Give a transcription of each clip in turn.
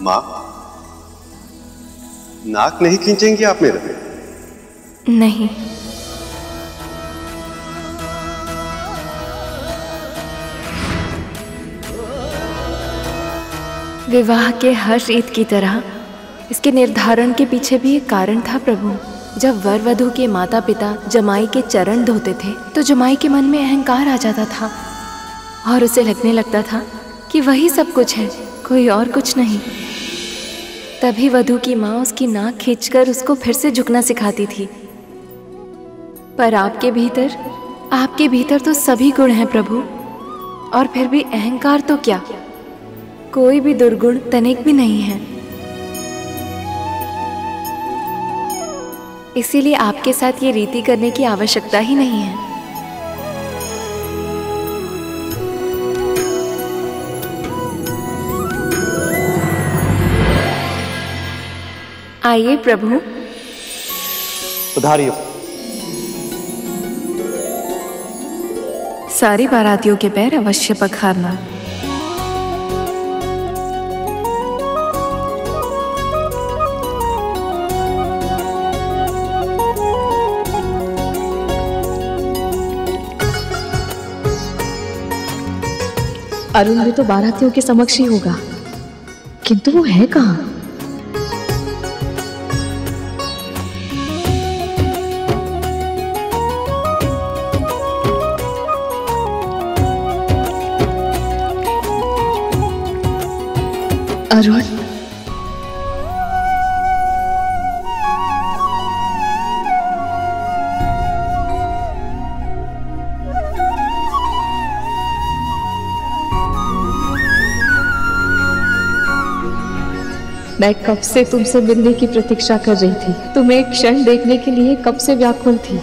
माँ, नाक नहीं खींचेंगी आप मेरा नहीं। विवाह के हर रीत की तरह, इसके निर्धारण के पीछे भी एक कारण था प्रभु। जब वर वधु के माता पिता जमाई के चरण धोते थे तो जमाई के मन में अहंकार आ जाता था और उसे लगने लगता था कि वही सब कुछ है, कोई और कुछ नहीं। तभी वधु की माँ उसकी नाक खींचकर उसको फिर से झुकना सिखाती थी। पर आपके भीतर आपके भीतर तो सभी गुण हैं प्रभु, और फिर भी अहंकार तो क्या? कोई भी दुर्गुण तनिक भी नहीं है। इसीलिए आपके साथ ये रीति करने की आवश्यकता ही नहीं है। आइए प्रभु। उधारियो। सारी बारातियों के पैर अवश्य पखारना। अरुण भी तो बारातियों के समक्ष ही होगा। किंतु वो है कहाँ? अरुण मैं कब से तुमसे मिलने की प्रतीक्षा कर रही थी? तुम्हें एक क्षण देखने के लिए कब से व्याकुल थी?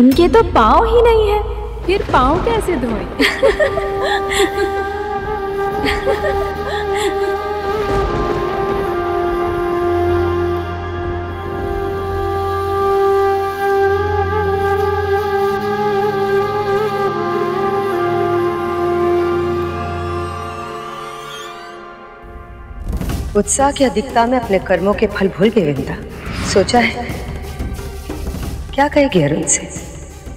इनके तो पाँव ही नहीं है। फिर पाँव कैसे धोए? उत्साह की अधिकता में अपने कर्मों के फल भूल गई विंदा। सोचा है क्या कहेगी अरुण से?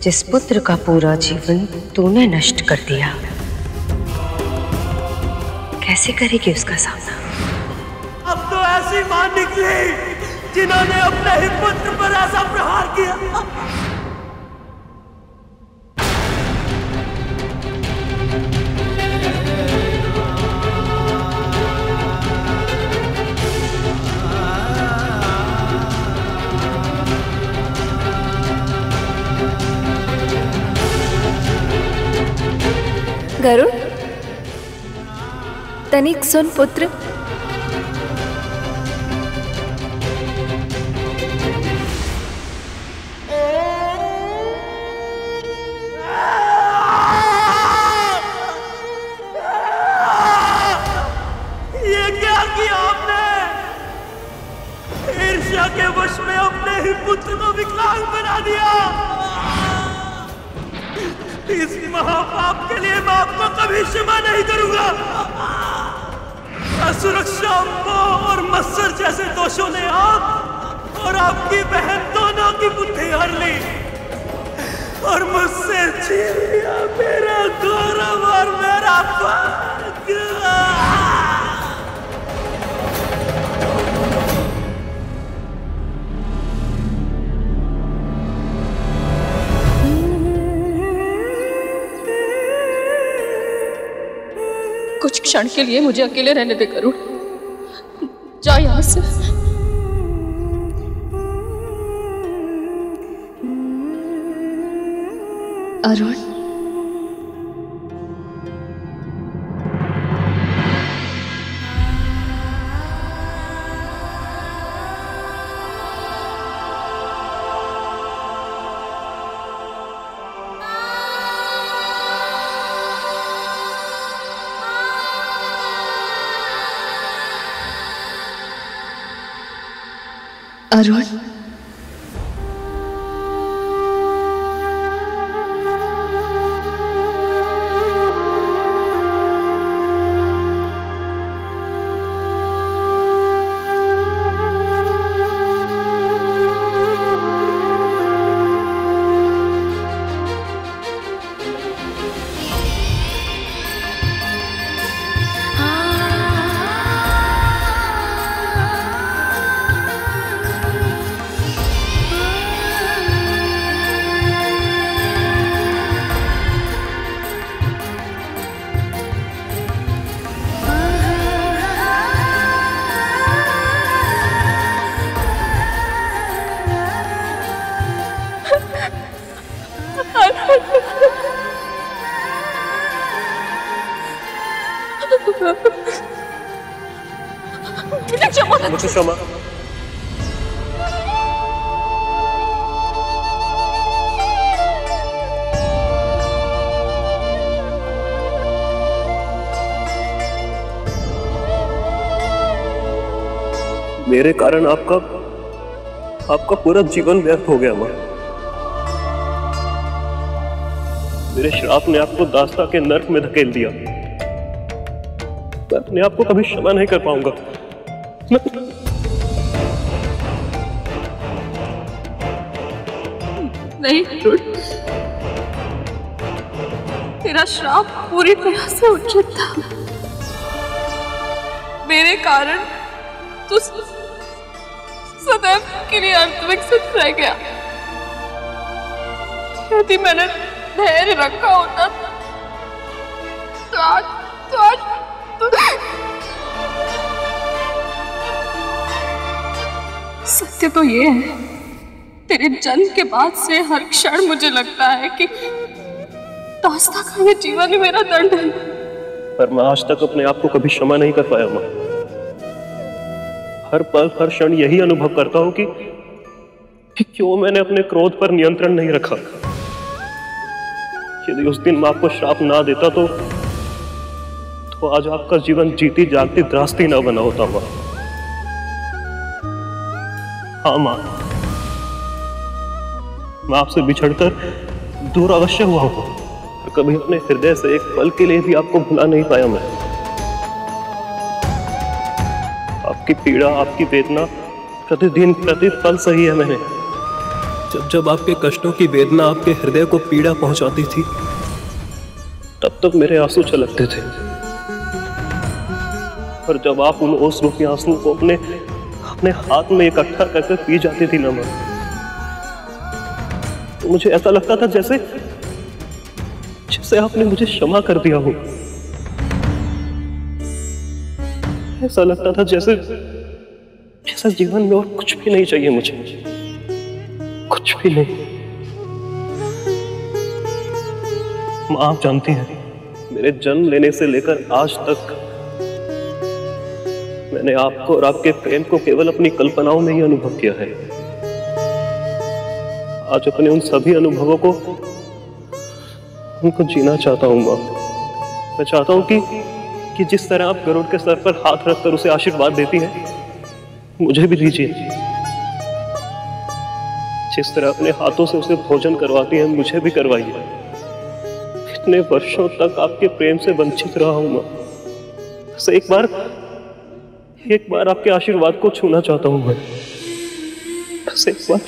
जिस पुत्र का पूरा जीवन तूने नष्ट कर दिया, कैसे करेगी उसका सामना? अब तो ऐसी माँ निकली जिन्होंने अपने ही पुत्र पर ऐसा प्रहार किया। तनिक सुन पुत्र। कुछ क्षण के लिए मुझे अकेले रहने दे करुण। जा यहाँ से। अरुण अरुण मेरे कारण आपका आपका पूरा जीवन व्यर्थ हो गया, माँ। मेरे श्राप ने आपको दास्ता के नर्क में धकेल दिया। मैं अपने आप को कभी क्षमा नहीं कर पाऊँगा। नहीं तेरा श्राप पूरी तरह से उचित था। मेरे कारण के लिए अर्थविकसित रह गया। यदि मैंने धैर्य रखा होता तो आज तो आज तो सत्य तो ये है, तेरे जन्म के बाद से हर क्षण मुझे लगता है कि दास्ता का ये जीवन मेरा दंड है। पर मैं आज तक अपने आप को कभी क्षमा नहीं कर पाया, माँ। हर पल, हर क्षण यही अनुभव करता हूँ कि क्यों मैंने अपने क्रोध पर नियंत्रण नहीं रखा। यदि उस दिन मैं आपको श्राप ना देता तो तो आज आपका जीवन जीती जागती द्रास्ती ना बना होता हुआ। हाँ माँ, मैं आपसे बिछड़कर दूर अवश्य हुआ हूँ। कभी अपने हृदय से एक पल के लिए भी आपको भुला नहीं पाया मैं। आपकी पीड़ा आपकी वेदना प्रतिदिन प्रतिपल सही है मैंने। जब जब आपके कष्टों की वेदना आपके हृदय को पीड़ा पहुंचाती थी तब तक मेरे आँसू छलकते थे। और जब आप उन ओस रूपी आँसू को अपने अपने हाथ में इकट्ठा करके पी जाती थी ना माँ तो मुझे ऐसा लगता था जैसे जैसे आपने मुझे क्षमा कर दिया हो। ऐसा लगता था जैसे जैसा जीवन में और कुछ भी नहीं चाहिए मुझे। कुछ भी नहीं। आप जानती हैं, मेरे जन्म लेने से लेकर आज तक मैंने आपको और आपके प्रेम को केवल अपनी कल्पनाओं में ही अनुभव किया है। आज अपने उन सभी अनुभवों को उनको जीना चाहता हूँ मैं चाहता हूँ कि कि जिस तरह आप गरुड़ के सर पर हाथ रखकर उसे आशीर्वाद देती हैं, मुझे भी दीजिए। जिस तरह अपने हाथों से उसे भोजन करवाती हैं, मुझे भी करवाइए। इतने वर्षों तक आपके प्रेम से वंचित रहा हूँ मैं। बस एक बार एक बार आपके आशीर्वाद को छूना चाहता हूँ मैं। बस एक बार।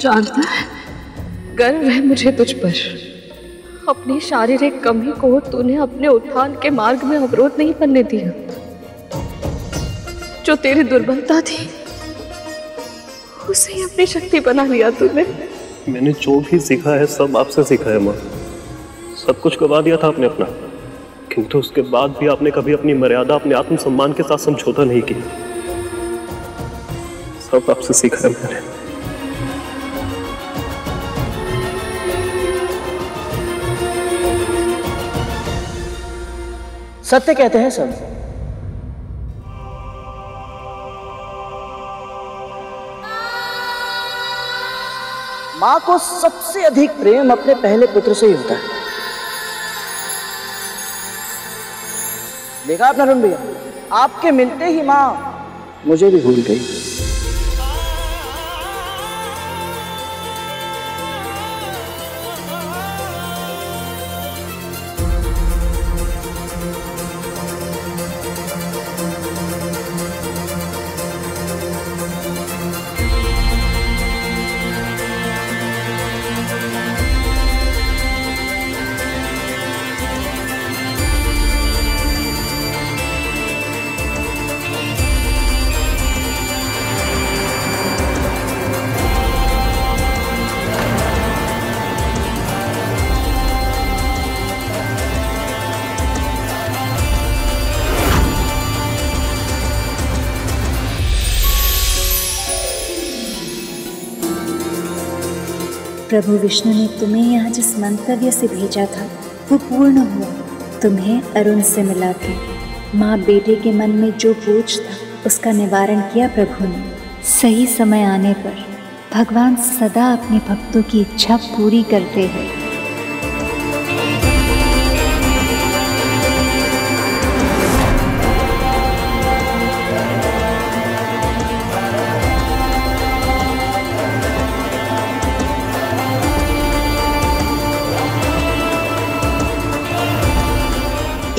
जानता है। गर्व है मुझे तुझ पर। अपनी शारीरिक कमी को तूने अपने उत्थान के मार्ग में अवरोध नहीं बनने दिया। जो तेरी दुर्बलता थी उसे ही अपनी शक्ति बना लिया तूने। मैंने जो भी सीखा है सब आपसे सीखा है माँ। सब कुछ गवा दिया था आपने अपना। किंतु उसके बाद भी आपने कभी अपनी मर्यादा अपने आत्मसम्मान के साथ समझौता नहीं किया। सब आपसे सीखा है मैंने। सत्य कहते हैं सब। माँ को सबसे अधिक प्रेम अपने पहले पुत्र से ही होता है। देखा आपने अरुण भैया? आपके मिलते ही माँ मुझे भी भूल गई। प्रभु विष्णु ने तुम्हें यहाँ जिस मंतव्य से भेजा था, वो पूर्ण हुआ। तुम्हें अरुण से मिला के माँ बेटे के मन में जो बोझ था, उसका निवारण किया प्रभु ने। सही समय आने पर भगवान सदा अपने भक्तों की इच्छा पूरी करते हैं।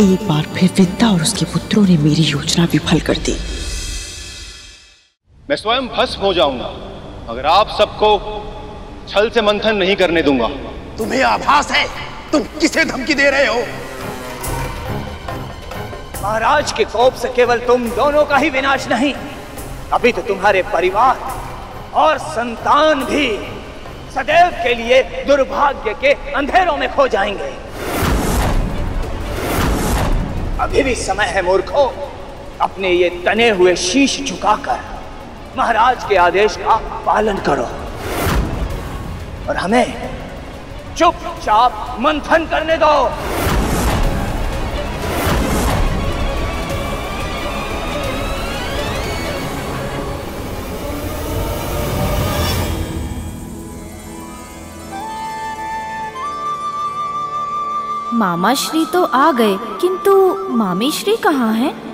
एक बार फिर विद्या और उसके पुत्रों ने मेरी योजना विफल कर दी। मैं स्वयं भस्म हो जाऊँगा। अगर आप सबको छल से मंथन नहीं करने दूँगा। तुम्हें आभास है? तुम किसे धमकी दे रहे हो? महाराज के कोप से केवल तुम दोनों का ही विनाश नहीं अभी तो तुम्हारे परिवार और संतान भी सदैव के लिए दुर्भाग्य के अंधेरों में खो जाएँगे। अभी भी समय है मूर्खों। अपने ये तने हुए शीश झुकाकर महाराज के आदेश का पालन करो। और हमें चुपचाप मंथन करने दो। मामा श्री तो आ गए किंतु मामी श्री कहाँ हैं?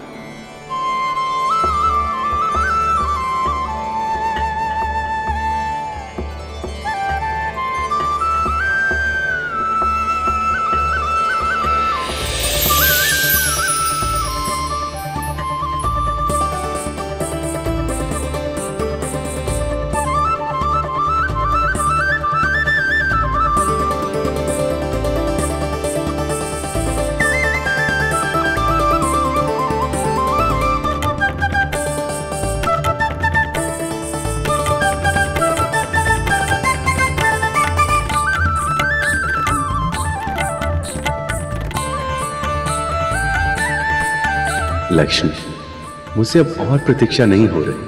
लक्ष्मी मुझसे अब और प्रतीक्षा नहीं हो रही।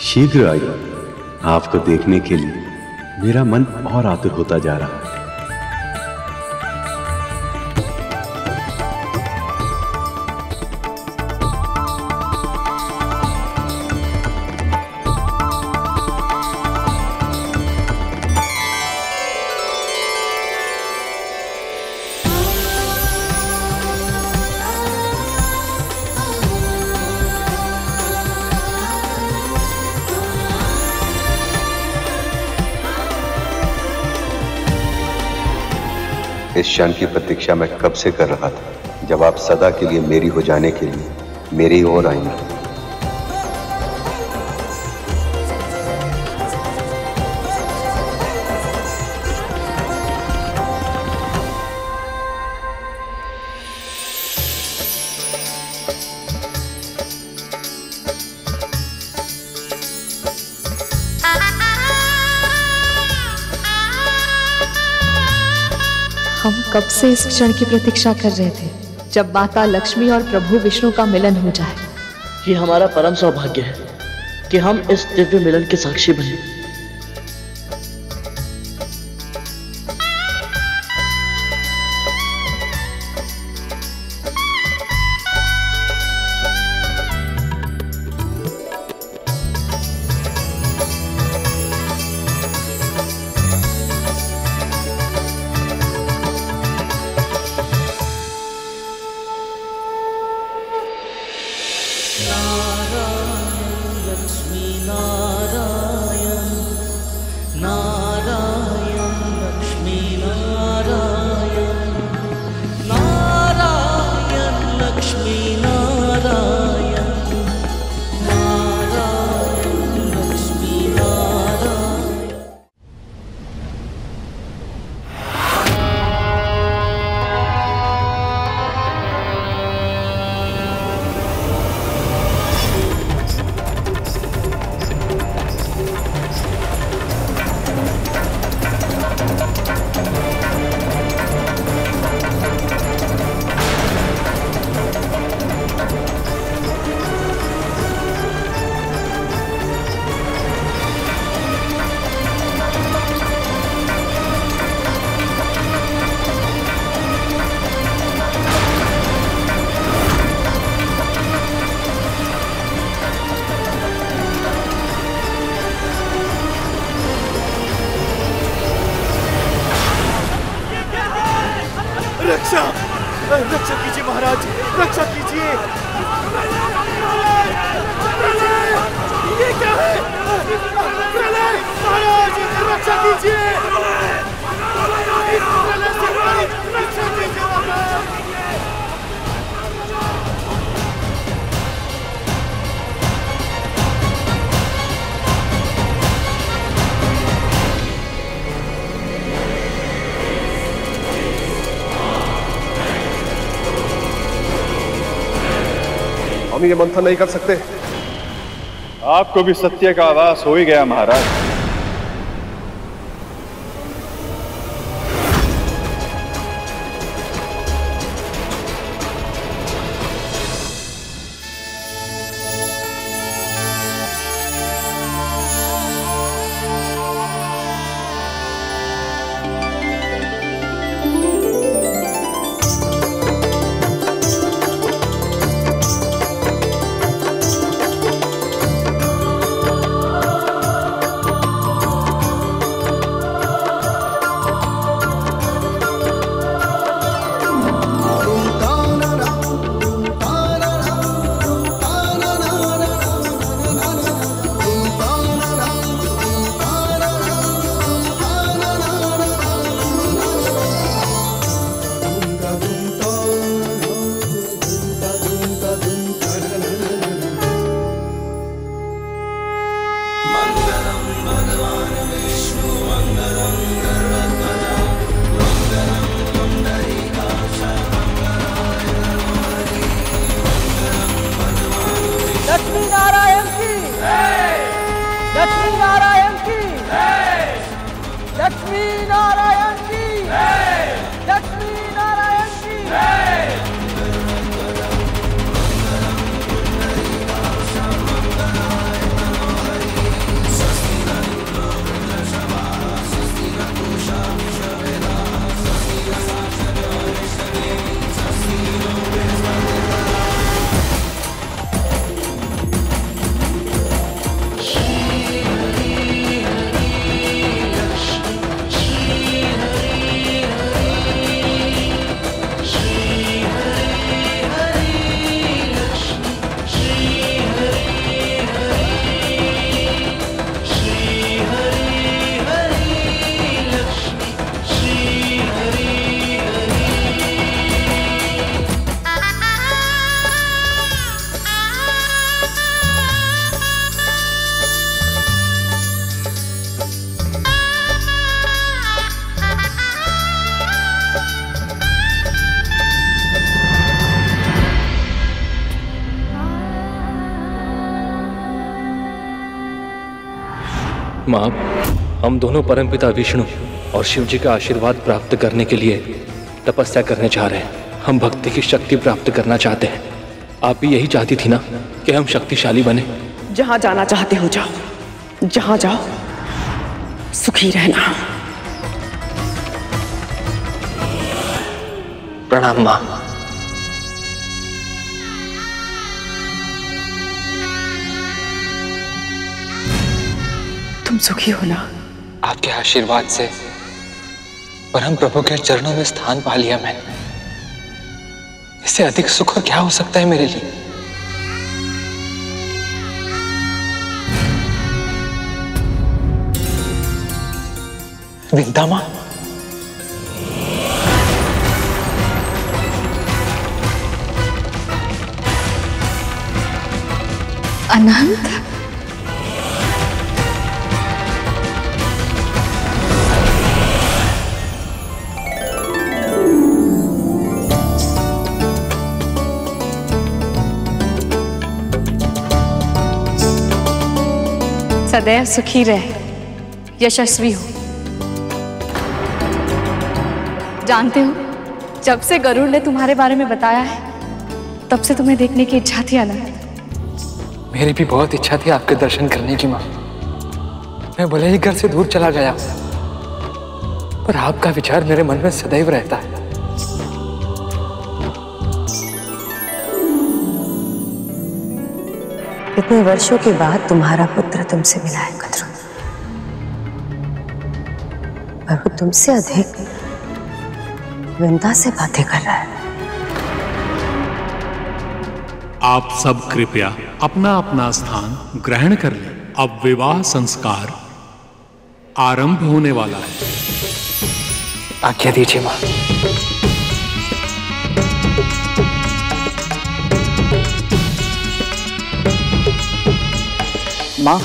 शीघ्र आइए। आपको देखने के लिए मेरा मन और आतुर होता जा रहा है। क्षण की प्रतीक्षा मैं कब से कर रहा था? जब आप सदा के लिए मेरी हो जाने के लिए मेरी ओर आएँगे। हम कब से इस क्षण की प्रतीक्षा कर रहे थे, जब माता लक्ष्मी और प्रभु विष्णु का मिलन हो जाए। ये हमारा परम सौभाग्य है कि हम इस दिव्य मिलन के साक्षी बने। हम ये मंथन नहीं कर सकते। आपको भी सत्य का आवास हो ही गया, महाराज। माँ हम दोनों परमपिता विष्णु और शिव जी का आशीर्वाद प्राप्त करने के लिए तपस्या करने जा रहे हैं। हम भक्ति की शक्ति प्राप्त करना चाहते हैं। आप भी यही चाहती थी ना कि हम शक्तिशाली बने? जहाँ जाना चाहते हो जाओ। जहाँ जाओ सुखी रहना। प्रणाम माँ। सुखी हो ना आपके आशीर्वाद से परम प्रभु के चरणों में स्थान पा लिया मैंने। इससे अधिक सुख क्या हो सकता है मेरे लिए? विद्या माँ अनंत? सदैव सुखी रहे। यशस्वी हो। जानते हो, जब से गरुड़ ने तुम्हारे बारे में बताया है, तब से तुम्हें देखने की इच्छा थी अनंत। मेरी भी बहुत इच्छा थी आपके दर्शन करने की, माँ। मैं भले ही घर से दूर चला गया, पर आपका विचार मेरे मन में सदैव रहता है। इतने वर्षों के बाद तुम्हारा पुत्र तुमसे मिला है कद्रू और वो तुमसे अधिक वृंदा से बातें कर रहा है। आप सब कृपया अपना अपना स्थान ग्रहण कर लें। अब विवाह संस्कार आरंभ होने वाला है। आज्ञा दीजिए माँ। माँ,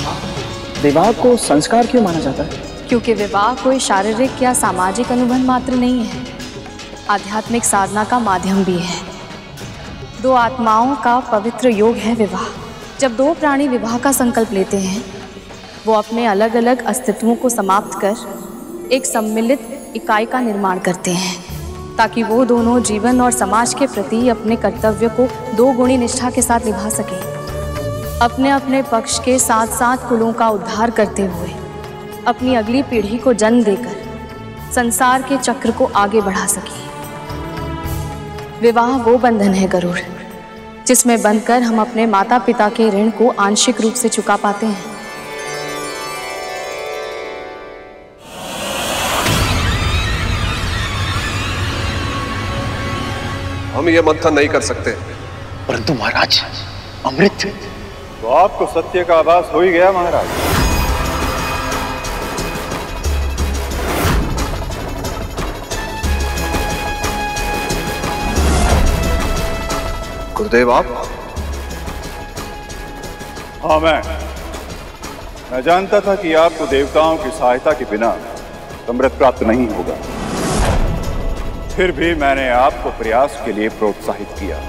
विवाह को संस्कार क्यों माना जाता है? क्योंकि विवाह कोई शारीरिक या सामाजिक अनुबंध मात्र नहीं है। आध्यात्मिक साधना का माध्यम भी है। दो आत्माओं का पवित्र योग है विवाह। जब दो प्राणी विवाह का संकल्प लेते हैं, वो अपने अलग अलग अस्तित्वों को समाप्त कर एक सम्मिलित इकाई का निर्माण करते हैं, ताकि वो दोनों जीवन और समाज के प्रति अपने कर्तव्य को दो गुणी निष्ठा के साथ निभा सकें। अपने अपने पक्ष के साथ साथ कुलों का उद्धार करते हुए अपनी अगली पीढ़ी को जन्म देकर संसार के चक्र को आगे बढ़ा सके। विवाह वो बंधन है गरुड़ जिसमें बंधकर हम अपने माता पिता के ऋण को आंशिक रूप से चुका पाते हैं। हम ये मंथन नहीं कर सकते। परंतु महाराज अमृत तो आपको सत्य का आभास हो ही गया महाराज। गुरुदेव आप? हाँ मैं। मैं जानता था कि आपको देवताओं की सहायता के बिना अमृत प्राप्त नहीं होगा। फिर भी मैंने आपको प्रयास के लिए प्रोत्साहित किया।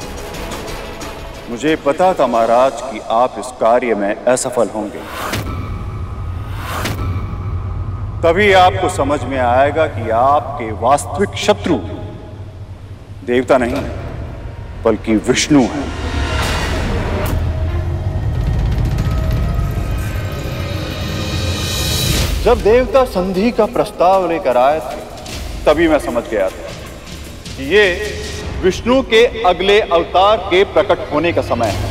मुझे पता था महाराज कि आप इस कार्य में असफल होंगे। तभी आपको समझ में आएगा कि आपके वास्तविक शत्रु देवता नहीं है, बल्कि विष्णु है। जब देवता संधि का प्रस्ताव लेकर आए थे, तभी मैं समझ गया था कि ये विष्णु के अगले अवतार के प्रकट होने का समय है।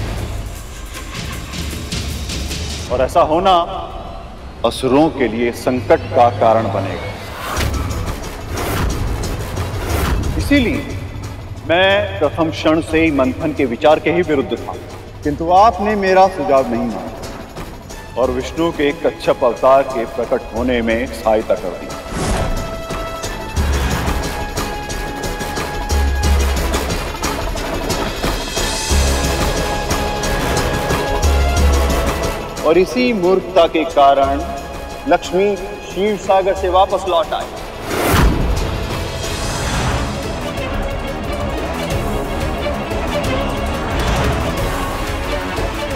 और ऐसा होना असुरों के लिए संकट का कारण बनेगा। इसीलिए मैं प्रथम क्षण से ही मंथन के विचार के ही विरुद्ध था, किंतु आपने मेरा सुझाव नहीं माना। और विष्णु के कच्छप अवतार के प्रकट होने में सहायता कर दी। और इसी मूर्खता के कारण लक्ष्मी शिव सागर से वापस लौट आए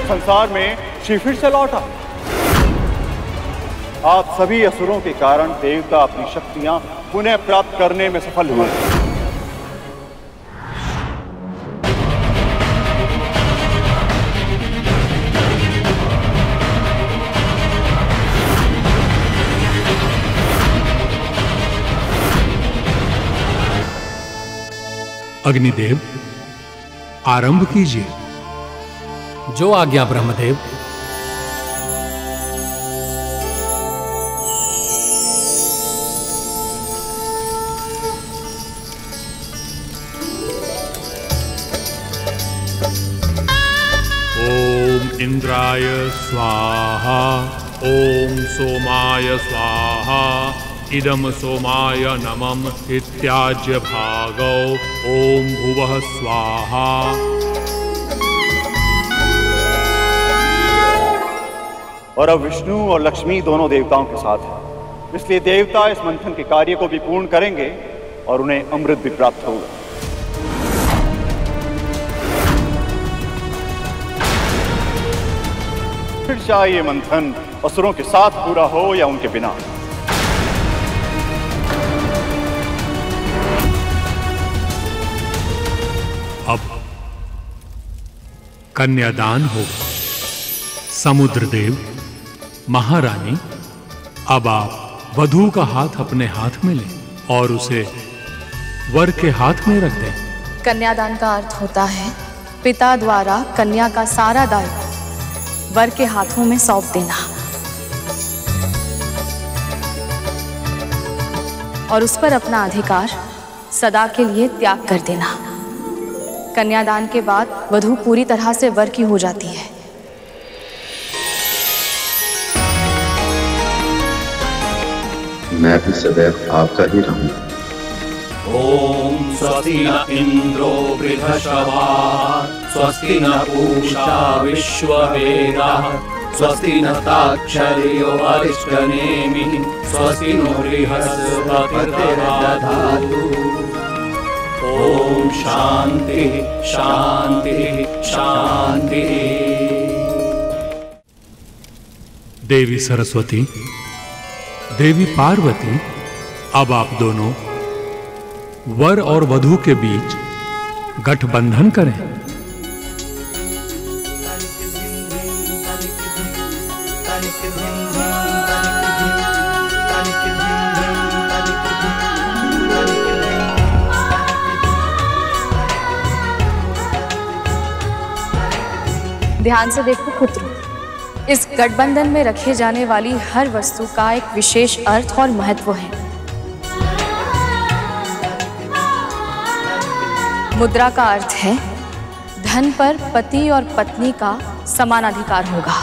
संसार में शिव फिर से लौटा आप सभी असुरों के कारण देवता अपनी शक्तियाँ पुनः प्राप्त करने में सफल हुए। अग्निदेव आरंभ कीजिए। जो आज्ञा ब्रह्मदेव। ओम इंद्राय स्वाहा ओम सोमाय स्वाहा इदम सोमाय नमम इत्याज्य भागौ ओम भुवः स्वाहा। और अब विष्णु और लक्ष्मी दोनों देवताओं के साथ हैं। इसलिए देवता इस मंथन के कार्य को भी पूर्ण करेंगे और उन्हें अमृत भी प्राप्त होगा। फिर चाहे ये मंथन असुरों के साथ पूरा हो या उनके बिना। कन्यादान होगा समुद्र देव महारानी, अब आप वधु का हाथ अपने हाथ में लें और उसे वर के हाथ में रख दें। कन्यादान का अर्थ होता है, पिता द्वारा कन्या का सारा दायित्व वर के हाथों में सौंप देना। और उस पर अपना अधिकार सदा के लिए त्याग कर देना। कन्यादान के बाद वधु पूरी तरह से वर की हो जाती है। मैं भी सदैव आपका ही रहूँगा ॐ स्वस्ति न इन्द्रो वृधशवा स्वस्ति न पूषा विश्ववेदाः स्वस्ति न ताक्षर्यो अरिष्टनेमिः स्वस्ति नो बृहस्पतिर्दधातु ॐ शांति शांति शांति। देवी सरस्वती, देवी पार्वती, अब आप दोनों वर और वधु के बीच गठबंधन करें। ध्यान से देखो पुत्र। इस गठबंधन में रखे जाने वाली हर वस्तु का एक विशेष अर्थ और महत्व है। मुद्रा का अर्थ है, धन पर पति और पत्नी का समान अधिकार होगा।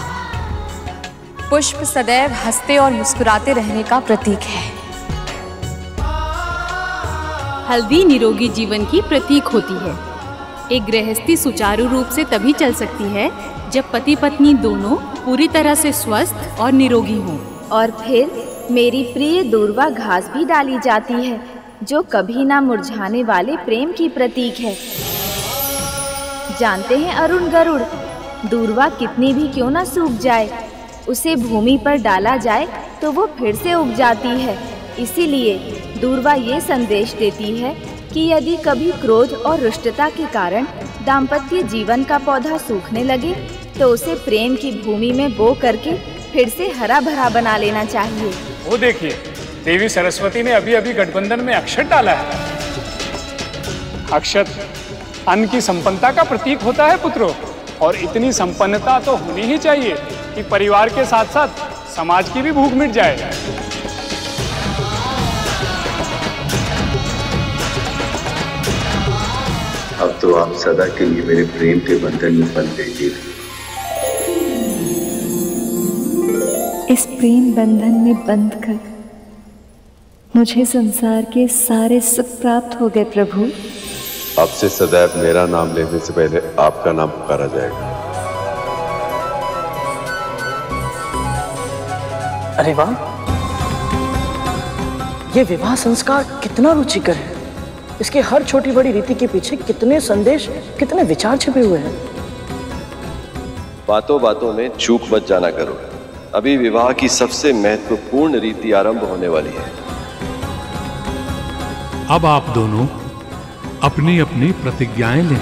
पुष्प सदैव हँसते और मुस्कुराते रहने का प्रतीक है। हल्दी निरोगी जीवन की प्रतीक होती है। एक गृहस्थी सुचारू रूप से तभी चल सकती है जब पति पत्नी दोनों पूरी तरह से स्वस्थ और निरोगी हों। और फिर मेरी प्रिय दूरवा घास भी डाली जाती है, जो कभी ना मुरझाने वाले प्रेम की प्रतीक है। जानते हैं अरुण गरुड़, दूरवा कितनी भी क्यों ना सूख जाए। उसे भूमि पर डाला जाए तो वो फिर से उग जाती है। इसीलिए दूरवा ये संदेश देती है कि यदि कभी क्रोध और रुष्टता के कारण दाम्पत्य जीवन का पौधा सूखने लगे तो उसे प्रेम की भूमि में बो करके फिर से हरा भरा बना लेना चाहिए। वो देखिए देवी सरस्वती ने अभी अभी गठबंधन में अक्षत डाला है। अक्षत अन्न की संपन्नता का प्रतीक होता है पुत्रों और इतनी संपन्नता तो होनी ही चाहिए कि परिवार के साथ साथ समाज की भी भूख मिट जाए। अब तो आप सदा के लिए मेरे प्रेम के बंधन में बंध गए इस प्रेम बंधन में बंध कर मुझे संसार के सारे सुख प्राप्त हो गए प्रभु। अब से सदैव मेरा नाम लेने से पहले आपका नाम पुकारा जाएगा। अरे वाह। ये विवाह संस्कार कितना रुचिकर है। इसके हर छोटी बड़ी रीति के पीछे कितने संदेश कितने विचार छिपे हुए हैं। बातों बातों में चूक मत जाना करो। अभी विवाह की सबसे महत्वपूर्ण रीति आरंभ होने वाली है। अब आप दोनों अपनी अपनी प्रतिज्ञाएँ लें।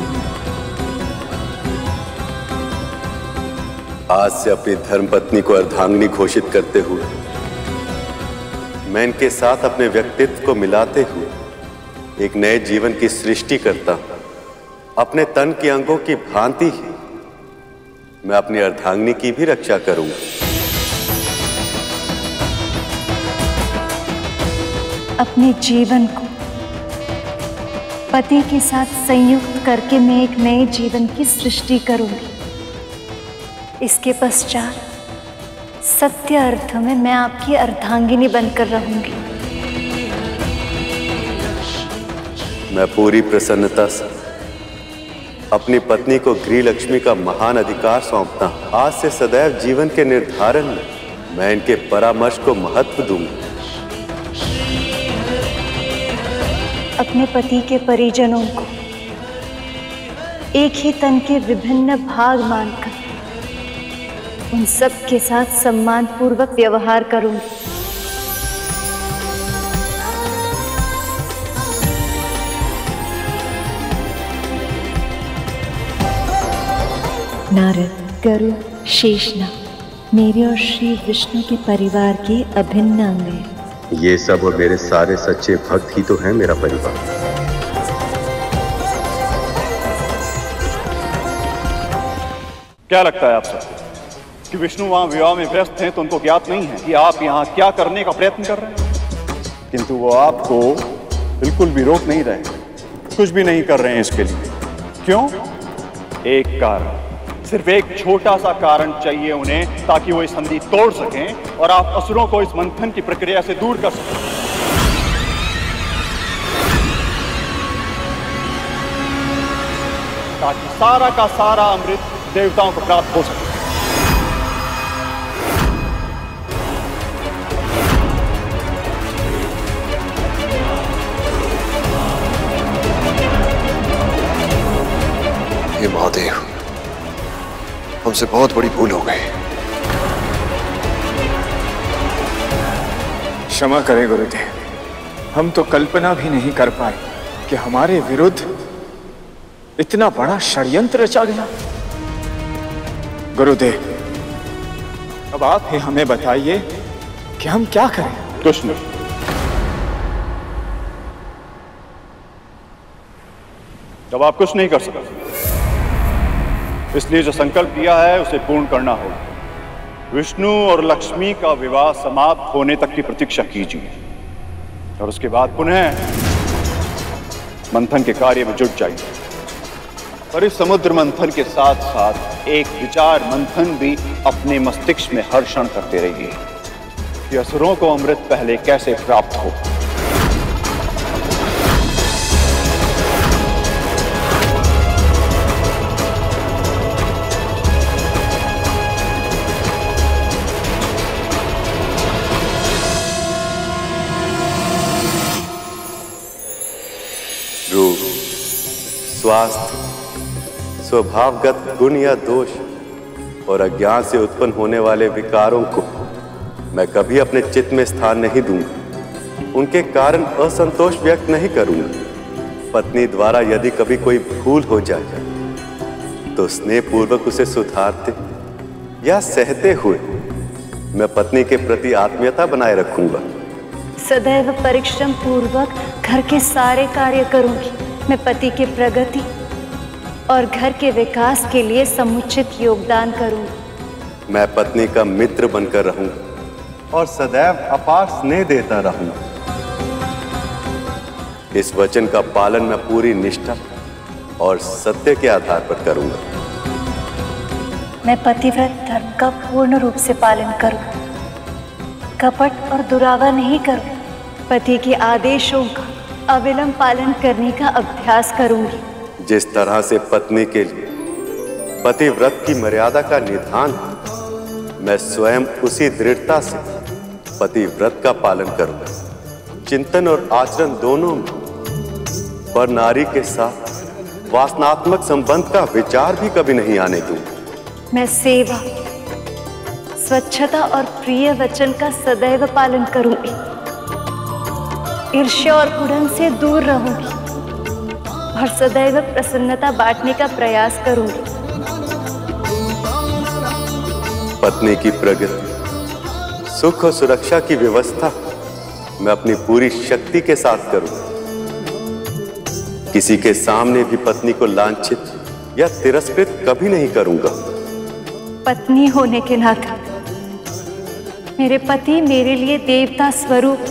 आज से अपनी धर्मपत्नी को अर्धांगिनी घोषित करते हुए मैं इनके साथ अपने व्यक्तित्व को मिलाते हुए एक नए जीवन की सृष्टि करता हूँ। अपने तन के अंगों की भांति ही मैं अपनी अर्धांगिनी की भी रक्षा करूँगा। अपने जीवन को पति के साथ संयुक्त करके मैं एक नए जीवन की सृष्टि करूँगी। इसके पश्चात सत्य अर्थ में मैं आपकी अर्धांगिनी बनकर रहूँगी। मैं पूरी प्रसन्नता से अपनी पत्नी को गृह लक्ष्मी का महान अधिकार सौंपता। आज से सदैव जीवन के निर्धारण में मैं इनके परामर्श को महत्व दूँगा। अपने पति के परिजनों को एक ही तन के विभिन्न भाग मानकर उन सब के साथ सम्मान पूर्वक व्यवहार करूँगी। नारद गरुड़ शेषनाग, मेरे और श्री विष्णु के परिवार के अभिन्न अंग। हैं ये सब और मेरे सारे सच्चे भक्त ही तो हैं मेरा परिवार। क्या लगता है आप सबको कि विष्णु वहाँ विवाह में व्यस्त हैं तो उनको ज्ञात नहीं है कि आप यहाँ क्या करने का प्रयत्न कर रहे हैं? किंतु वो आपको बिल्कुल भी रोक नहीं रहे कुछ भी नहीं कर रहे हैं इसके लिए। क्यों? एक कारण। सिर्फ़ एक छोटा सा कारण चाहिए उन्हें, ताकि वो इस संधि तोड़ सकें और आप असुरों को इस मंथन की प्रक्रिया से दूर कर सकें। ताकि सारा का सारा अमृत देवताओं को प्राप्त हो सके। हे महादेव हमसे बहुत बड़ी भूल हो गई। क्षमा करें गुरुदेव। हम तो कल्पना भी नहीं कर पाए कि हमारे विरुद्ध इतना बड़ा षड्यंत्र रचा गया। गुरुदेव अब आप ही हमें बताइए कि हम क्या करें? कुछ नहीं। जब आप कुछ नहीं कर सकते। इसलिए जो संकल्प किया है, उसे पूर्ण करना होगा। विष्णु और लक्ष्मी का विवाह समाप्त होने तक की प्रतीक्षा कीजिए। और उसके बाद पुनः मंथन के कार्य में जुट जाइए। पर इस समुद्र मंथन के साथ साथ एक विचार मंथन भी अपने मस्तिष्क में हर क्षण करते रहिए कि असुरों को अमृत पहले कैसे प्राप्त हो। स्वास्थ्य, स्वभावगत गुण या दोष और अज्ञान से उत्पन्न होने वाले विकारों को मैं कभी अपने चित्त में स्थान नहीं दूँगा। उनके कारण असंतोष व्यक्त नहीं करूँगा। पत्नी द्वारा यदि कभी कोई भूल हो जाए तो स्नेह पूर्वक उसे सुधारते या सहते हुए मैं पत्नी के प्रति आत्मीयता बनाए रखूँगा। सदैव परिश्रम पूर्वक घर के सारे कार्य करूँगी। मैं पति की प्रगति और घर के विकास के लिए समुचित योगदान करूँगी मैं पत्नी का मित्र बनकर रहूँगा और सदैव अपार स्नेह देता रहूँगा इस वचन का पालन मैं पूरी निष्ठा और सत्य के आधार पर करूँगा। मैं पतिव्रत धर्म का पूर्ण रूप से पालन करूँ। कपट और दुरावा नहीं करूँ। पति के आदेशों का अविलंब पालन करने का अभ्यास करूँगी। जिस तरह से पत्नी के लिए पतिव्रत की मर्यादा का निधान मैं स्वयं उसी दृढ़ता से पतिव्रत का पालन करूँगा। चिंतन और आचरण दोनों में पर नारी के साथ वासनात्मक संबंध का विचार भी कभी नहीं आने दूँगा मैं सेवा स्वच्छता और प्रिय वचन का सदैव पालन करूँगी। ईर्ष्या और कुड़न से दूर रहूँगी और सदैव प्रसन्नता बांटने का प्रयास करूँगी। पत्नी की प्रगति सुख और सुरक्षा की व्यवस्था मैं अपनी पूरी शक्ति के साथ करूँ। किसी के सामने भी पत्नी को लांछित या तिरस्कृत कभी नहीं करूँगा। पत्नी होने के नाते मेरे पति मेरे लिए देवता स्वरूप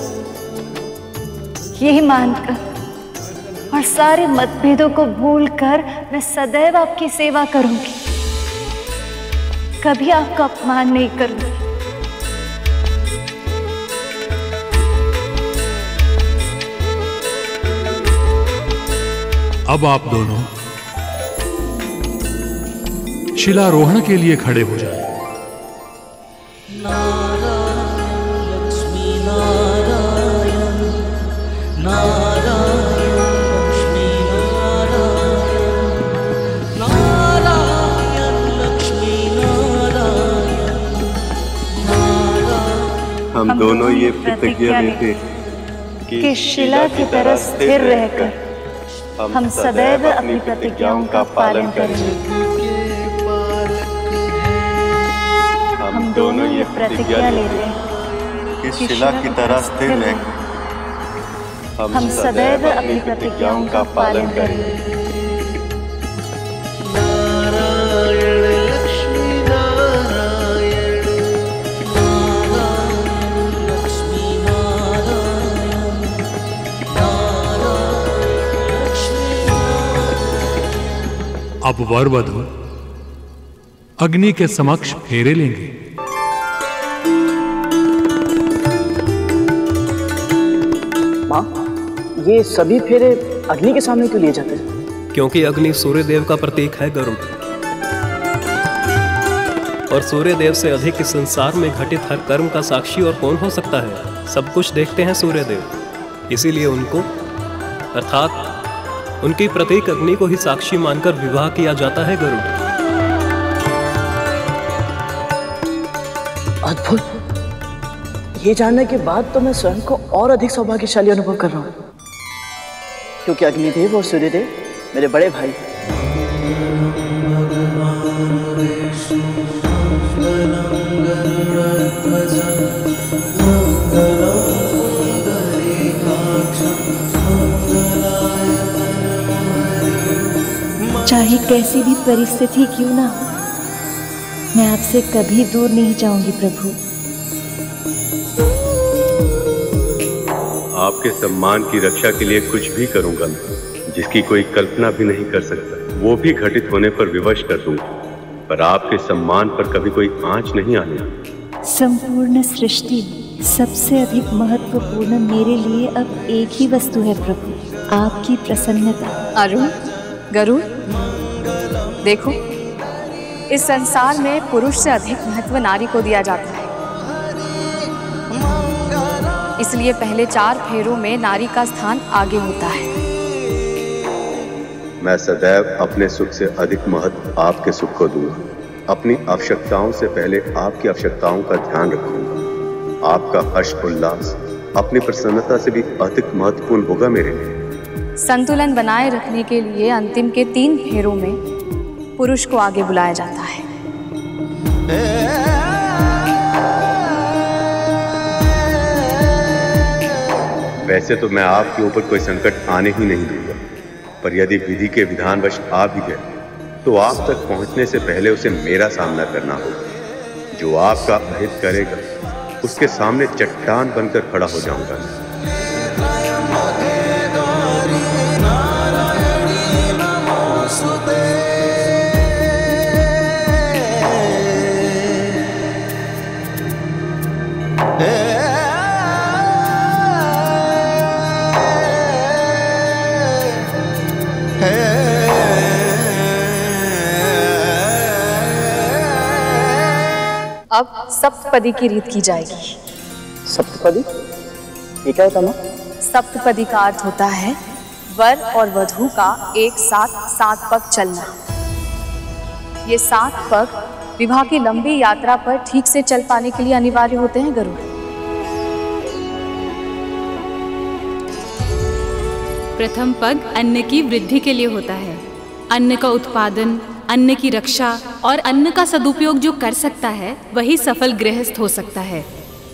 यही मानकर और सारे मतभेदों को भूलकर मैं सदैव आपकी सेवा करूँगी कभी आपका अपमान नहीं करूँगी अब आप दोनों शिलारोहण के लिए खड़े हो जाएँ। दोनों ये प्रतिज्ञा लेते कि शिला की तरह स्थिर रहकर हम सदैव अपनी प्रतिज्ञाओं का पालन करेंगे। हम दोनों ये प्रतिज्ञा लेते हैं कि शिला की तरह स्थिर रहकर हम सदैव अपनी प्रतिज्ञाओं का पालन करेंगे। अब वर वधु। अग्नि के समक्ष फेरे लेंगे। माँ ये सभी फेरे अग्नि के सामने क्यों लिए जाते हैं? क्योंकि अग्नि सूर्य देव का प्रतीक है गरुड़। और सूर्य देव से अधिक इस संसार में घटित हर कर्म का साक्षी और कौन हो सकता है? सब कुछ देखते हैं सूर्य देव इसीलिए उनको अर्थात उनकी प्रत्येक अग्नि को ही साक्षी मानकर विवाह किया जाता है, गरुड़। अद्भुत। ये जानने के बाद तो मैं स्वयं को और अधिक सौभाग्यशाली अनुभव कर रहा हूँ। क्योंकि अग्निदेव और सूर्यदेव मेरे बड़े भाई हैं। चाहे कैसी भी परिस्थिति क्यों ना हो मैं आपसे कभी दूर नहीं जाऊँगी प्रभु। आपके सम्मान की रक्षा के लिए कुछ भी करूँगा जिसकी कोई कल्पना भी नहीं कर सकता। वो भी घटित होने पर विवश कर दूँगा पर आपके सम्मान पर कभी कोई आँच नहीं आने संपूर्ण सृष्टि सबसे अधिक महत्वपूर्ण मेरे लिए अब एक ही वस्तु है प्रभु आपकी प्रसन्नता। अरुण गरुड़, देखो, इस संसार में पुरुष से अधिक महत्व नारी को दिया जाता है। इसलिए पहले चार फेरों में नारी का स्थान आगे होता है। मैं सदैव अपने सुख से अधिक महत्व आपके सुख को दूँगा। अपनी आवश्यकताओं से पहले आपकी आवश्यकताओं का ध्यान रखूँगा। आपका हर्ष उल्लास, अपनी प्रसन्नता से भी अधिक महत्वपूर्ण होगा मेरे लिए। संतुलन बनाए रखने के लिए अंतिम के तीन फेरों में पुरुष को आगे बुलाया जाता है। वैसे तो मैं आपके ऊपर कोई संकट आने ही नहीं दूँगा। पर यदि विधि के विधानवश आ भी गए तो आप तक पहुँचने से पहले उसे मेरा सामना करना होगा। जो आपका अहित करेगा, उसके सामने चट्टान बनकर खड़ा हो जाऊँगा। अब सप्तपदी की रीत की जाएगी। सप्तपदी? ये क्या होता माँ सप्तपदी का अर्थ होता है वर और वधु का एक साथ सात पग चलना। ये सात पग विवाह की लंबी यात्रा पर ठीक से चल पाने के लिए अनिवार्य होते हैं गरुड़। प्रथम पग अन्न की वृद्धि के लिए होता है। अन्न का उत्पादन अन्न की रक्षा और अन्न का सदुपयोग जो कर सकता है, वही सफल गृहस्थ हो सकता है।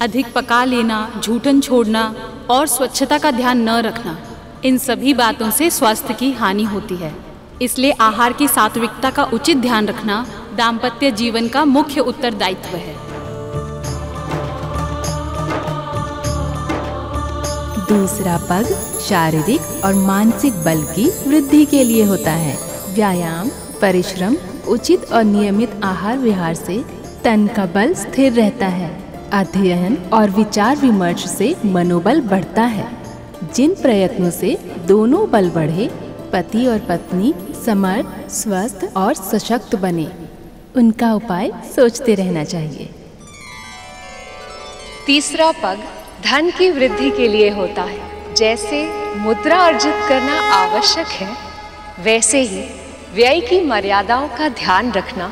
अधिक पका लेना, झूठन छोड़ना और स्वच्छता का ध्यान न रखना, इन सभी बातों से स्वास्थ्य की हानि होती है। इसलिए आहार की सात्विकता का उचित ध्यान रखना दाम्पत्य जीवन का मुख्य उत्तरदायित्व है। दूसरा पग शारीरिक और मानसिक बल की वृद्धि के लिए होता है। व्यायाम परिश्रम, उचित और नियमित आहार विहार से तन का बल स्थिर रहता है। अध्ययन और विचार विमर्श से मनोबल बढ़ता है। जिन प्रयत्नों से दोनों बल बढ़े, पति और पत्नी समर्थ, स्वस्थ और सशक्त बने, उनका उपाय सोचते रहना चाहिए। तीसरा पग धन की वृद्धि के लिए होता है। जैसे मुद्रा अर्जित करना आवश्यक है, वैसे ही व्यय की मर्यादाओं का ध्यान रखना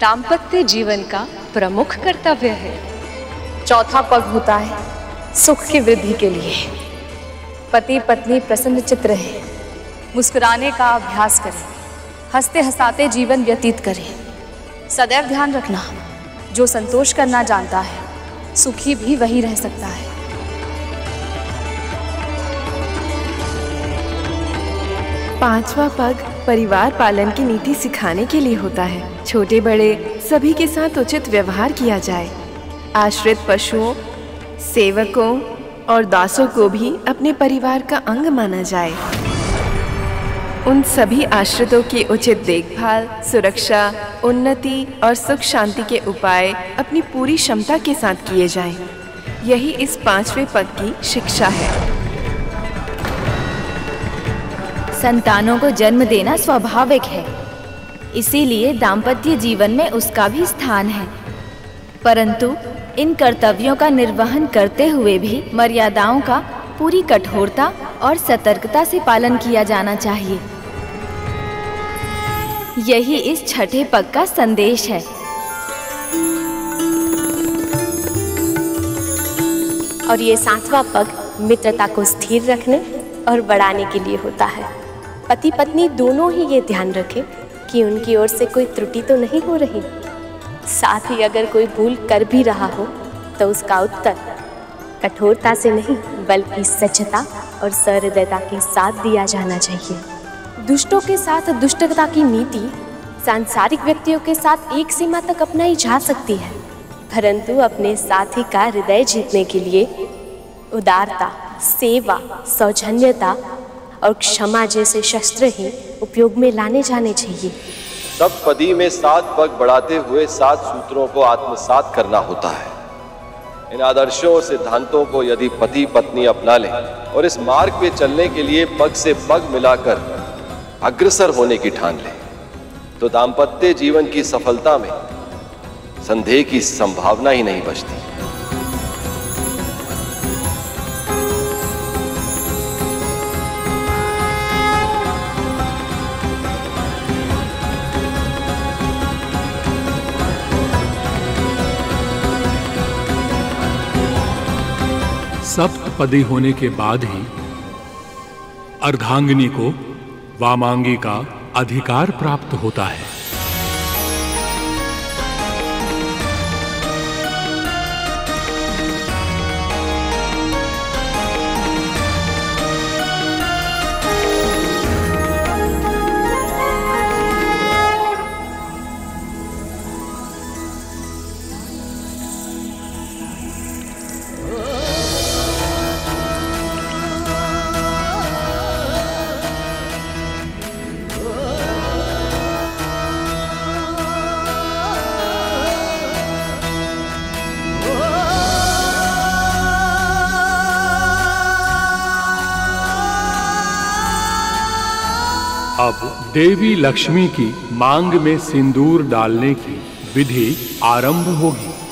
दाम्पत्य जीवन का प्रमुख कर्तव्य है। चौथा पग होता है सुख की वृद्धि के लिए। पति पत्नी प्रसन्न चित्त रहे मुस्कुराने का अभ्यास करें। हँसते हंसाते जीवन व्यतीत करें। सदैव ध्यान रखना जो संतोष करना जानता है सुखी भी वही रह सकता है। पांचवा पग परिवार पालन की नीति सिखाने के लिए होता है। छोटे बड़े सभी के साथ उचित व्यवहार किया जाए। आश्रित पशुओं, सेवकों और दासों को भी अपने परिवार का अंग माना जाए। उन सभी आश्रितों की उचित देखभाल, सुरक्षा, उन्नति और सुख शांति के उपाय अपनी पूरी क्षमता के साथ किए जाएँ। यही इस पाँचवें पद की शिक्षा है। संतानों को जन्म देना स्वाभाविक है। इसीलिए दाम्पत्य जीवन में उसका भी स्थान है। परंतु इन कर्तव्यों का निर्वहन करते हुए भी मर्यादाओं का पूरी कठोरता और सतर्कता से पालन किया जाना चाहिए। यही इस छठे पग का संदेश है। और ये सातवां पग मित्रता को स्थिर रखने और बढ़ाने के लिए होता है। पति पत्नी दोनों ही ये ध्यान रखें कि उनकी ओर से कोई त्रुटि तो नहीं हो रही। साथ ही अगर कोई भूल कर भी रहा हो तो उसका उत्तर कठोरता से नहीं, बल्कि सच्चता और सहृदयता के साथ दिया जाना चाहिए। दुष्टों के साथ दुष्टता की नीति सांसारिक व्यक्तियों के साथ एक सीमा तक अपनाई जा सकती है। परंतु अपने साथी का हृदय जीतने के लिए उदारता, सेवा, सौजन्यता और क्षमा जैसे शस्त्र ही उपयोग में लाने जाने चाहिए। सब पदी में सात पग बढ़ाते हुए सात सूत्रों को आत्मसात करना होता है। इन आदर्शों और सिद्धांतों को यदि पति पत्नी अपना ले और इस मार्ग पे चलने के लिए पग से पग मिलाकर अग्रसर होने की ठान ले तो दाम्पत्य जीवन की सफलता में संदेह की संभावना ही नहीं बचती। सप्तपदी होने के बाद ही अर्धांगिनी को वामांगी का अधिकार प्राप्त होता है। अब देवी लक्ष्मी की मांग में सिंदूर डालने की विधि आरंभ होगी।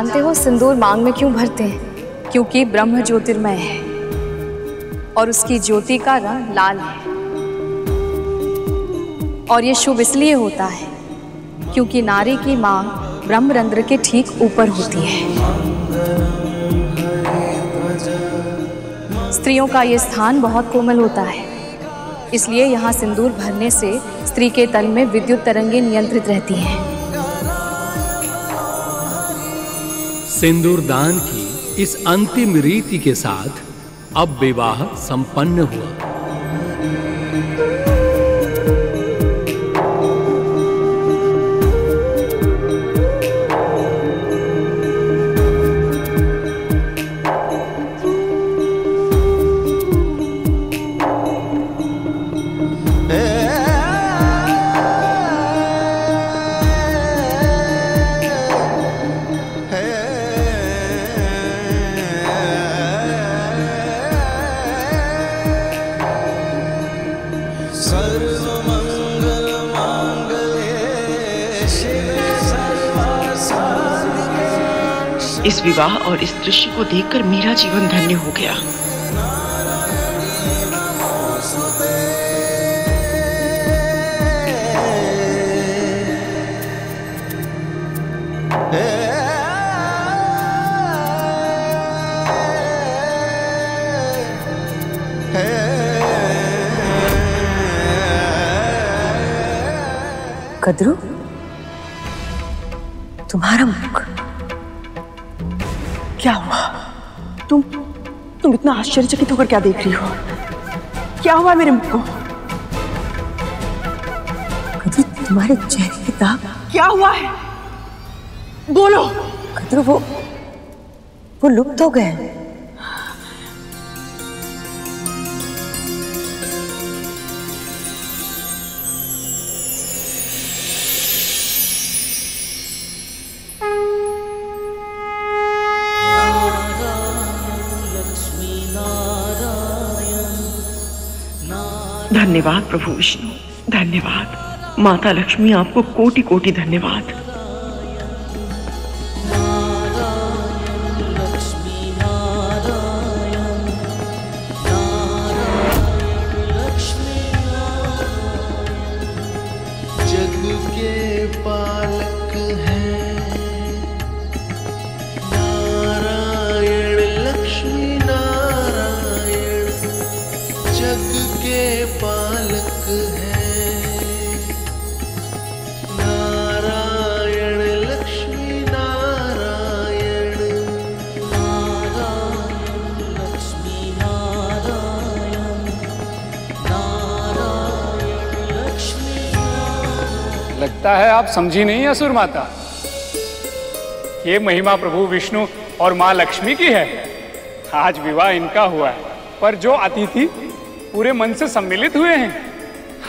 जानते हो सिंदूर मांग में क्यों भरते हैं? क्योंकि ब्रह्म ज्योतिर्मय है और उसकी ज्योति का रंग लाल है। और ये शुभ इसलिए होता है क्योंकि नारी की मांग ब्रह्मरंध्र के ठीक ऊपर होती है। स्त्रियों का ये स्थान बहुत कोमल होता है। इसलिए यहाँ सिंदूर भरने से स्त्री के तल में विद्युत तरंगे नियंत्रित रहती हैं। सिंदूर दान की इस अंतिम रीति के साथ अब विवाह संपन्न हुआ। विवाह और इस दृश्य को देखकर मेरा जीवन धन्य हो गया। कदरू तुम्हारा आश्चर्यचकित होकर क्या देख रही हो? क्या हुआ मेरे मुख को? कदरू तुम्हारे चेहरे के दाग। क्या हुआ है? बोलो। कदरू वो वो लुप्त हो गए धन्यवाद प्रभु विष्णु। धन्यवाद। माता लक्ष्मी आपको कोटि कोटि धन्यवाद। समझी नहीं असुर माता? ये महिमा प्रभु विष्णु और माँ लक्ष्मी की है। आज विवाह इनका हुआ है, पर जो अतिथि पूरे मन से सम्मिलित हुए हैं,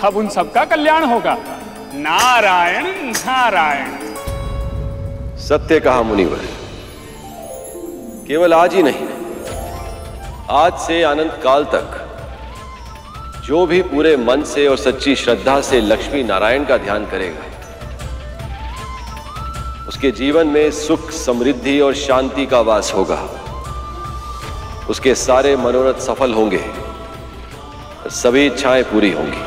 अब उन सबका कल्याण होगा। नारायण नारायण। सत्य कहा मुनिवर, केवल आज ही नहीं, आज से अनंत काल तक, जो भी पूरे मन से और सच्ची श्रद्धा से लक्ष्मी नारायण का ध्यान करेगा उसके जीवन में सुख, समृद्धि और शांति का वास होगा। उसके सारे मनोरथ सफल होंगे। सभी इच्छाएँ पूरी होंगी।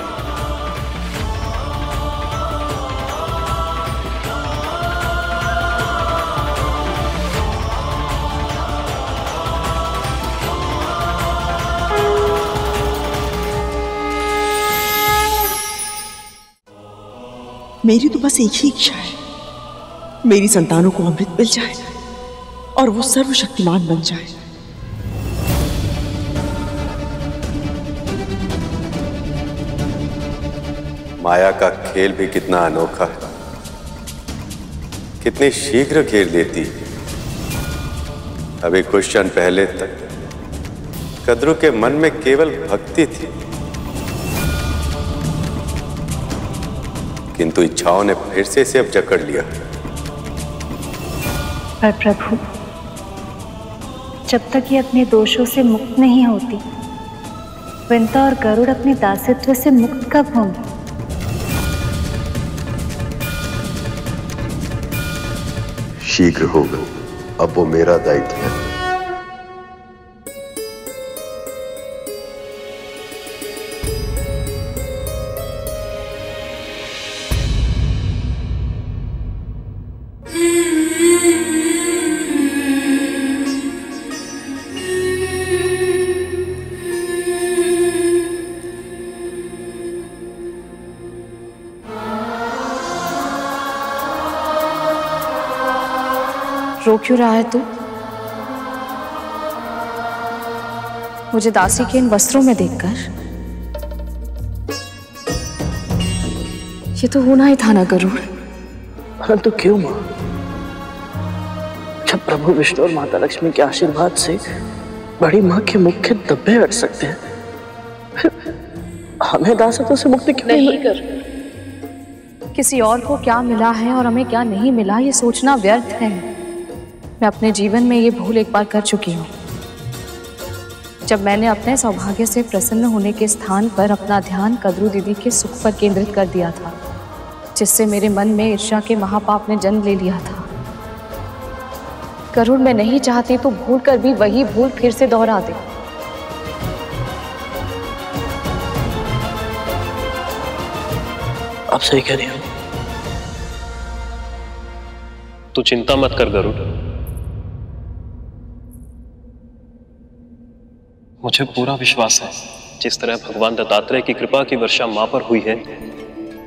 मेरी तो बस एक ही इच्छा है। मेरी संतानों को अमृत मिल जाए और वो सर्वशक्तिमान बन जाए। माया का खेल भी कितना अनोखा है। कितनी शीघ्र घेर लेती अभी कुछ क्षण पहले तक कद्रू के मन में केवल भक्ति थी। किंतु इच्छाओं ने फिर से इसे अब जकड़ लिया। पर प्रभु। जब तक ये अपने दोषों से मुक्त नहीं होती विंता और गरुड़ अपने दासित्व से मुक्त कब होंगे शीघ्र होगा। अब वो मेरा दायित्व है। क्यों रहा है तू? मुझे दासी के इन वस्त्रों में देखकर। ये तो होना ही था ना गरुड़ परंतु क्यों माँ? जब प्रभु विष्णु और माता लक्ष्मी के आशीर्वाद से बड़ी माँ के मुख्य दब्बे हट सकते हैं हमें दासत्व से मुक्ति क्यों नहीं कर। किसी और को क्या मिला है और हमें क्या नहीं मिला ये सोचना व्यर्थ है। मैं अपने जीवन में ये भूल एक बार कर चुकी हूँ। जब मैंने अपने सौभाग्य से प्रसन्न होने के स्थान पर अपना ध्यान कदरू दीदी के सुख पर केंद्रित कर दिया था जिससे मेरे मन में ईर्ष्या के महापाप ने जन्म ले लिया था। करुण मैं नहीं चाहती तो भूल कर भी वही भूल फिर से दोहरा दे। आप सही कह रही हो। तू चिंता मत कर गरुड़। मुझे पूरा विश्वास है। जिस तरह भगवान दत्तात्रेय की कृपा की वर्षा माँ पर हुई है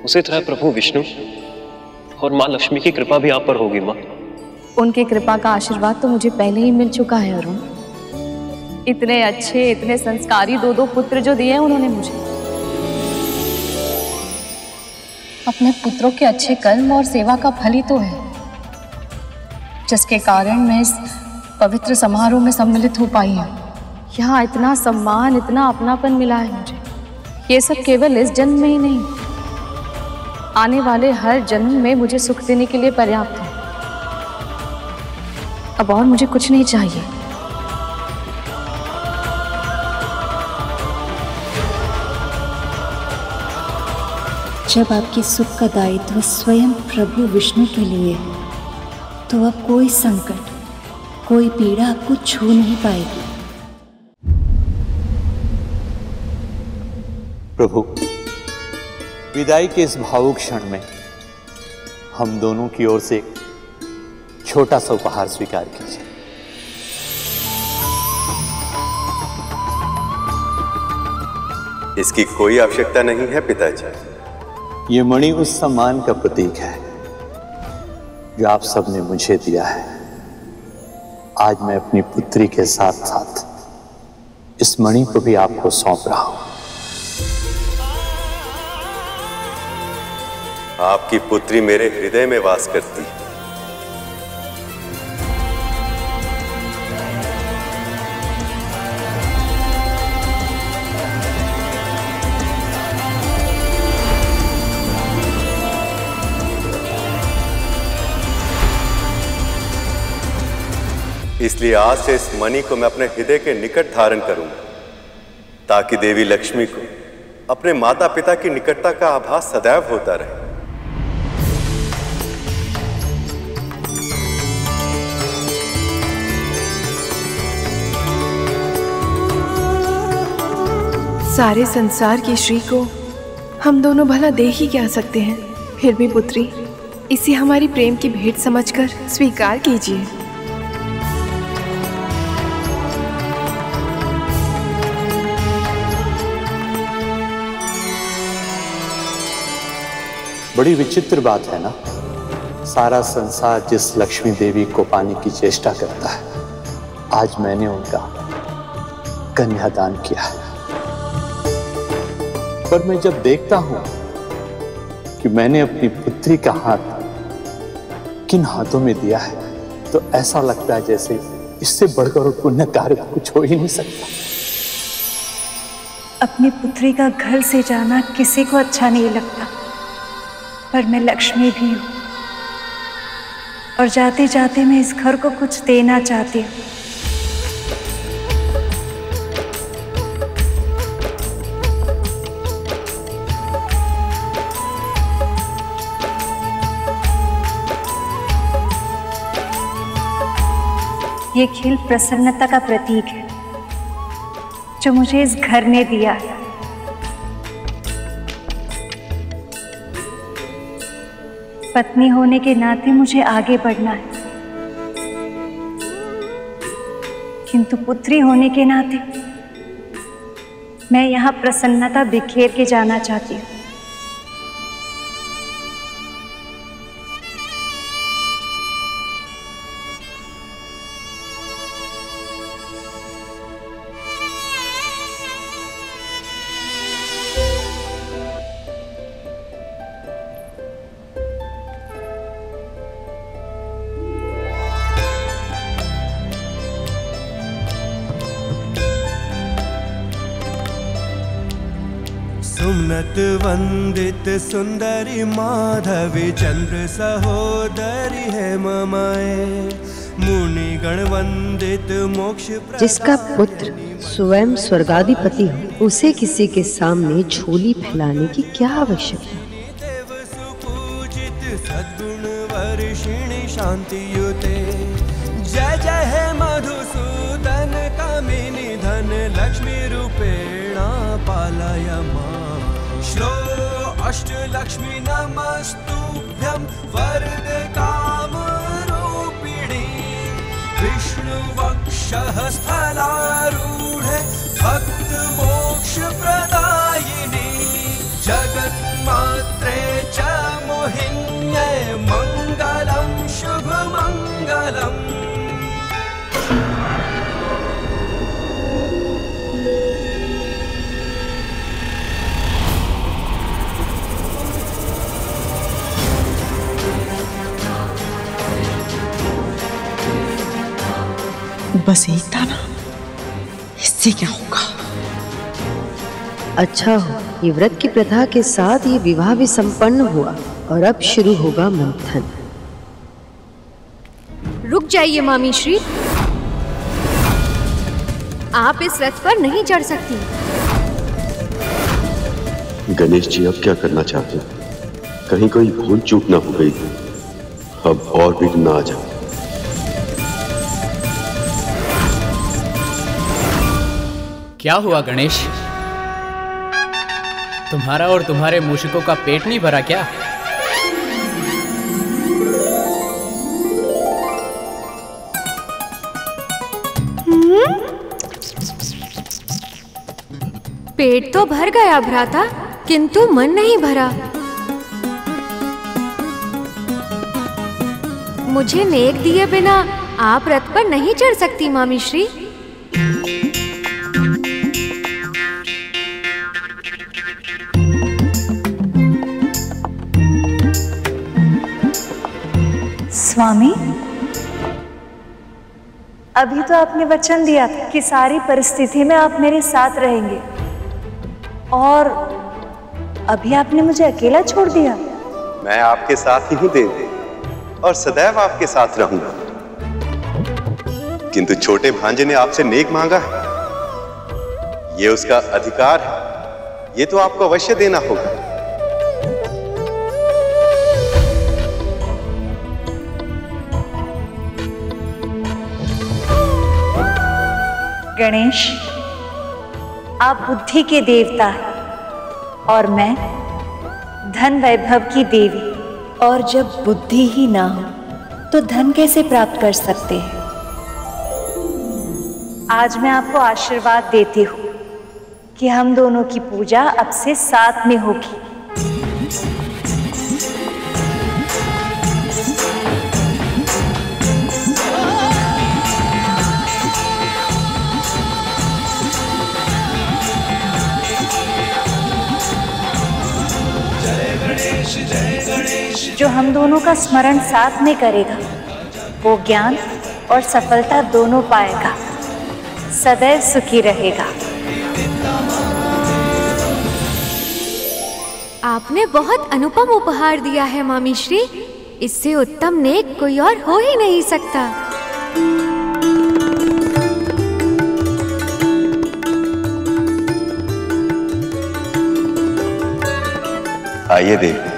उसी तरह प्रभु विष्णु और माँ लक्ष्मी की कृपा भी आप पर होगी माँ। उनकी कृपा का आशीर्वाद तो मुझे पहले ही मिल चुका है अरुण। इतने अच्छे इतने संस्कारी दो दो पुत्र जो दिए हैं उन्होंने मुझे। अपने पुत्रों के अच्छे कर्म और सेवा का फल ही तो है जिसके कारण मैं इस पवित्र समारोह में सम्मिलित हो पाई हूँ। यहाँ इतना सम्मान, इतना अपनापन मिला है मुझे। ये सब केवल इस जन्म में ही नहीं। आने वाले हर जन्म में मुझे सुख देने के लिए पर्याप्त है। अब और मुझे कुछ नहीं चाहिए। जब आपके सुख का दायित्व स्वयं प्रभु विष्णु के लिए है तो अब कोई संकट, कोई पीड़ा आपको छू नहीं पाएगी। प्रभु विदाई के इस भावुक क्षण में हम दोनों की ओर से छोटा सा उपहार स्वीकार कीजिए। इसकी कोई आवश्यकता नहीं है पिताजी। ये मणि उस सम्मान का प्रतीक है जो आप सबने मुझे दिया है। आज मैं अपनी पुत्री के साथ साथ इस मणि को भी आपको सौंप रहा हूँ। आपकी पुत्री मेरे हृदय में वास करती। है इसलिए आज से इस मणि को मैं अपने हृदय के निकट धारण करूँगा, ताकि देवी लक्ष्मी को अपने माता पिता की निकटता का आभास सदैव होता रहे। सारे संसार की श्री को हम दोनों भला दे ही क्या सकते हैं? फिर भी पुत्री, इसे हमारी प्रेम की भेंट समझकर स्वीकार कीजिए। बड़ी विचित्र बात है ना? सारा संसार जिस लक्ष्मी देवी को पाने की चेष्टा करता है, आज मैंने उनका कन्यादान किया है। पर मैं जब देखता हूँ कि मैंने अपनी पुत्री का हाथ किन हाथों में दिया है तो ऐसा लगता है जैसे इससे बढ़कर और पुण्य कार्य कुछ हो ही नहीं सकता। अपनी पुत्री का घर से जाना किसी को अच्छा नहीं लगता, पर मैं लक्ष्मी भी हूँ। और जाते जाते मैं इस घर को कुछ देना चाहती हूँ। ये खिल प्रसन्नता का प्रतीक है, जो मुझे इस घर ने दिया। है पत्नी होने के नाते मुझे आगे बढ़ना है। किंतु पुत्री होने के नाते मैं यहाँ प्रसन्नता बिखेर के जाना चाहती हूँ। सुमनत वंदित सुंदरी माधवी चंद्र सहोदरी है ममाए मुनि गण वंदित मोक्ष जिसका पुत्र स्वयं स्वर्गाधिपति हो उसे किसी के सामने झोली फैलाने की क्या आवश्यकता देव सुपूजित सद्गुण वर्षिणि शान्तियुते जय जय हे मधुसूदन कामिनि धन लक्ष्मी रूपेण पालय श्लो अष्टलक्ष्मी नमस्तुभ्यं वरद कामरूपिणी विष्णुवक्षः स्थलारूढे भक्तमोक्षप्रदायिनी। जगन्मात्रे च मोहिन्ये बस एक था ना। इससे क्या होगा? अच्छा हो ये व्रत की प्रथा के साथ ये विवाह भी संपन्न हुआ और अब शुरू होगा मंथन। रुक जाइए मामी श्री। आप इस रथ पर नहीं चढ़ सकती। गणेश जी अब क्या करना चाहते हैं? कहीं कोई भूल चूक ना हो गई। अब और विघ्न ना आ जाए। क्या हुआ गणेश? तुम्हारा और तुम्हारे मूशिकों का पेट नहीं भरा क्या? पेट तो भर गया भ्राता, किंतु मन नहीं भरा। मुझे नेक दिए बिना आप रथ पर नहीं चढ़ सकती मामी श्री स्वामी। अभी तो आपने वचन दिया था कि सारी परिस्थिति में आप मेरे साथ रहेंगे। और अभी आपने मुझे अकेला छोड़ दिया। मैं आपके साथ ही हूँ देव, और सदैव आपके साथ रहूँगा। किंतु छोटे भांजे ने आपसे नेक मांगा है। ये उसका अधिकार है। ये तो आपको अवश्य देना होगा। गणेश आप बुद्धि के देवता हैं और मैं धन वैभव की देवी। और जब बुद्धि ही ना हो तो धन कैसे प्राप्त कर सकते हैं? आज मैं आपको आशीर्वाद देती हूँ कि हम दोनों की पूजा अब से साथ में होगी। जो हम दोनों का स्मरण साथ में करेगा। वो ज्ञान और सफलता दोनों पाएगा। सदैव सुखी रहेगा। आपने बहुत अनुपम उपहार दिया है मामी श्री। इससे उत्तम नेक कोई और हो ही नहीं सकता। आइए देव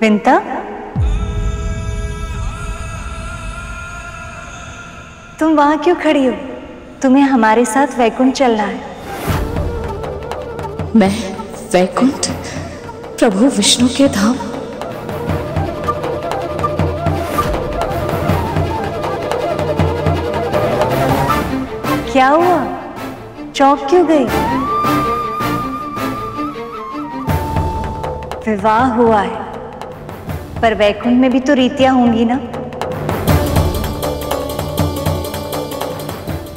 विंता तुम वहाँ क्यों खड़ी हो? तुम्हें हमारे साथ वैकुंठ चलना है। मैं वैकुंठ प्रभु विष्णु के धाम। क्या हुआ? चौक क्यों गई? विवाह हुआ है। पर वैकुंठ में भी तो रीतियाँ होंगी ना?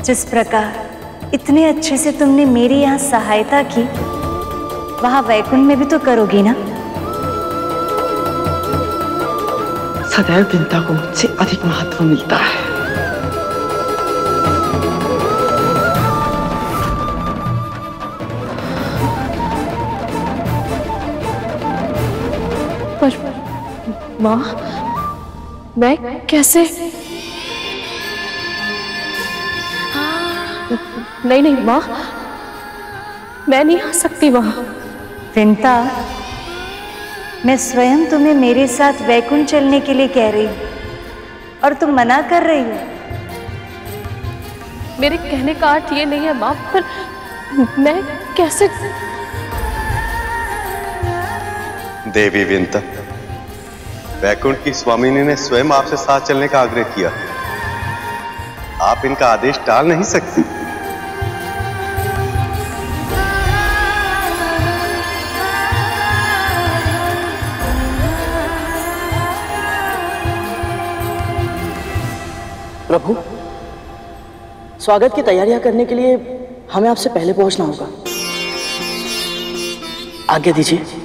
जिस प्रकार इतने अच्छे से तुमने मेरी यहाँ सहायता की, वहाँ वैकुंठ में भी तो करोगी ना? सदैव चिंता को मुझसे अधिक महत्व मिलता है। माँ मैं कैसे? नहीं नहीं माँ मैं नहीं आ सकती वहाँ। विंता मैं स्वयं तुम्हें मेरे साथ वैकुंठ चलने के लिए कह रही हूँ और तुम मना कर रही हो। मेरे कहने का अर्थ ये नहीं है माँ पर मैं कैसे? देवी विंता वैकुंठ की स्वामिनी ने स्वयं आपसे साथ चलने का आग्रह किया। आप इनका आदेश टाल नहीं सकती। प्रभु, स्वागत की तैयारियाँ करने के लिए हमें आपसे पहले पहुँचना होगा। आज्ञा दीजिए।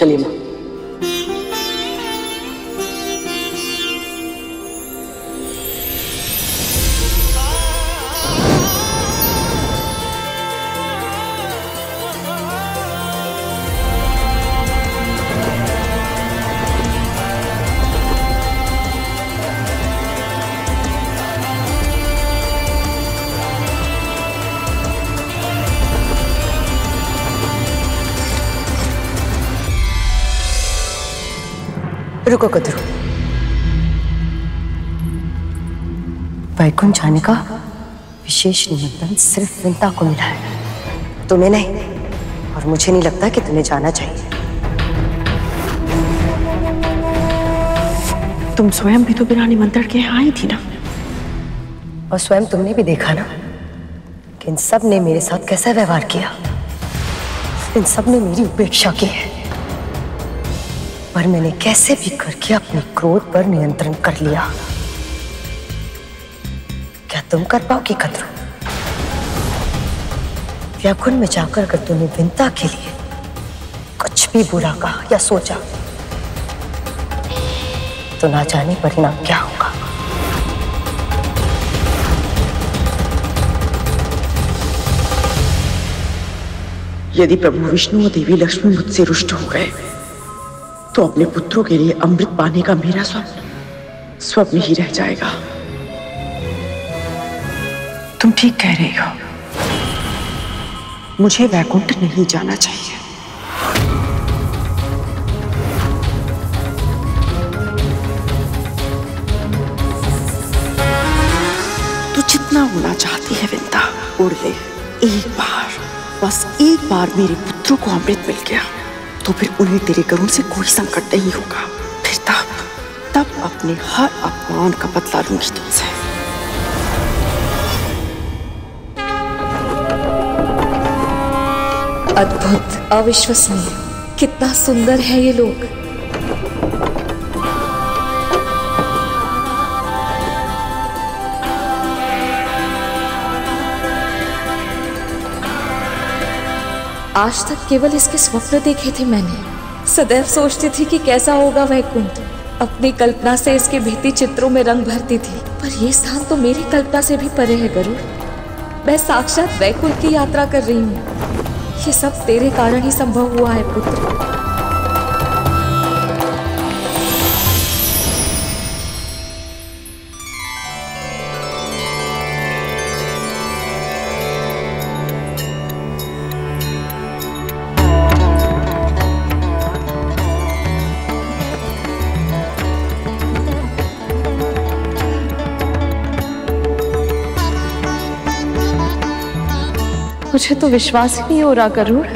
चलिए। माँ रुको कदरू। वैकुंठ जाने का विशेष निमंत्रण सिर्फ़ विंता को मिला है। तुम्हें नहीं और मुझे नहीं लगता कि तुम्हें जाना चाहिए। तुम स्वयं भी तो बिना निमंत्रण के यहाँ आई थी ना? और स्वयं तुमने भी देखा ना कि इन सबने मेरे साथ कैसा व्यवहार किया। इन सबने मेरी उपेक्षा की है। पर मैंने कैसे भी करके अपने क्रोध पर नियंत्रण कर लिया। क्या तुम कर पाओगी कदरू व्याकुंठ में जाकर अगर तुमने विनता के लिए कुछ भी बुरा कहा या सोचा तो ना जाने परिणाम क्या होगा। यदि प्रभु विष्णु और देवी लक्ष्मी मुझसे रुष्ट हो गए तो अपने पुत्रों के लिए अमृत पाने का मेरा स्वप्न स्वप्न ही रह जाएगा। तुम ठीक कह रही हो। मुझे वैकुंठ नहीं जाना चाहिए। तू जितना उड़ना चाहती है विंता, उड़ ले। एक बार, बस एक बार मेरे पुत्रों को अमृत मिल गया। तो फिर उन्हें तेरे करुण से कोई संकट नहीं होगा। फिर तब तब अपने हर अपमान का बदला लूँगी तुमसे। अद्भुत, अविश्वसनीय, कितना सुंदर है ये लोग आज तक केवल इसके स्वप्न देखे थे मैंने। सदैव सोचती थी कि कैसा होगा वैकुंठ अपनी कल्पना से इसके भीति चित्रों में रंग भरती थी। पर यह स्थान तो मेरी कल्पना से भी परे है गरुड़ मैं साक्षात वैकुंठ की यात्रा कर रही हूँ। ये सब तेरे कारण ही संभव हुआ है, पुत्र। मुझे तो विश्वास ही नहीं हो रहा करूर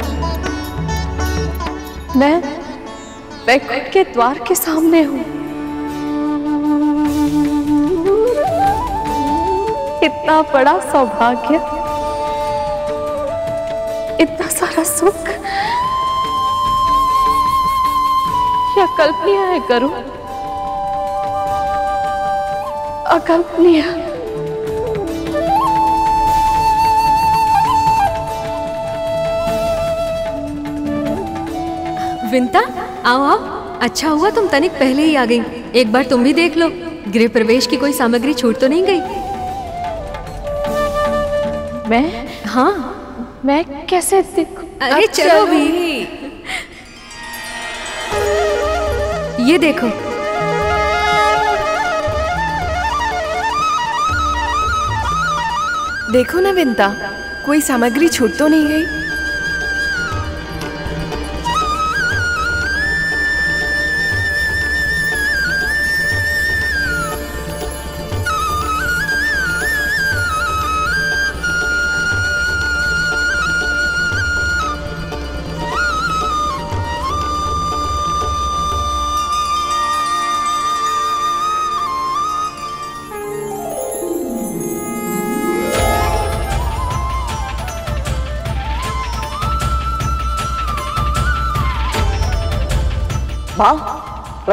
मैं वैकुंठ के द्वार के सामने हूँ। इतना बड़ा सौभाग्य, इतना सारा सुख ये अकल्पनीय है करुण अकल्पनीय। विंता आओ आओ। अच्छा हुआ तुम तनिक पहले ही आ गई। एक बार तुम भी देख लो। गृह प्रवेश की कोई सामग्री छूट तो नहीं गई? मैं? हाँ। मैं कैसे देखूँ? अरे चलो। भी। ये देखो। देखो ना विंता कोई सामग्री छूट तो नहीं गई?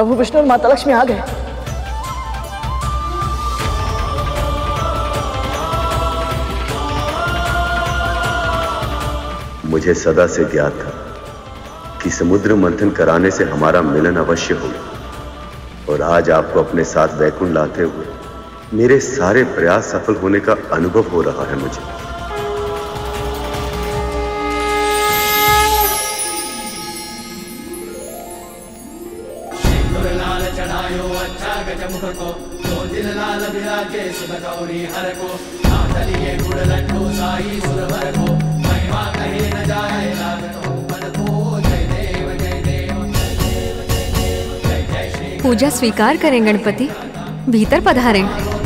प्रभु विष्णु और माता लक्ष्मी आ गए। मुझे सदा से ज्ञात था कि समुद्र मंथन कराने से हमारा मिलन अवश्य होगा और आज आपको अपने साथ वैकुंठ लाते हुए मेरे सारे प्रयास सफल होने का अनुभव हो रहा है मुझे। पूजा स्वीकार करें गणपति। भीतर पधारें।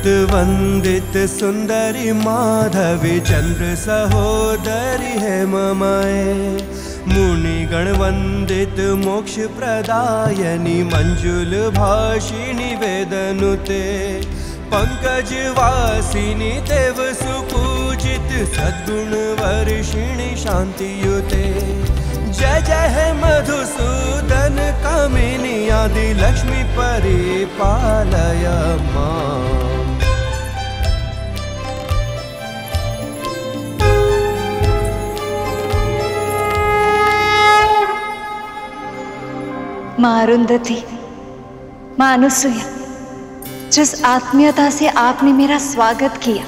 वन्दित वन्दित सुन्दरि माधवि चन्द्र सहोदरि हे ममय मुनिगणवन्दित मोक्षप्रदायनि मञ्जुलभाषिणि वेदनुते पङ्कजवासिनि तेव सुपूजित सद्गुणवर्षिणि शान्तियुते जय जय मधुसूदन कामिनि आदिलक्ष्मि परिपालय मा। माँ अरुंधति माँ अनुसुईया जिस आत्मीयता से आपने मेरा स्वागत किया,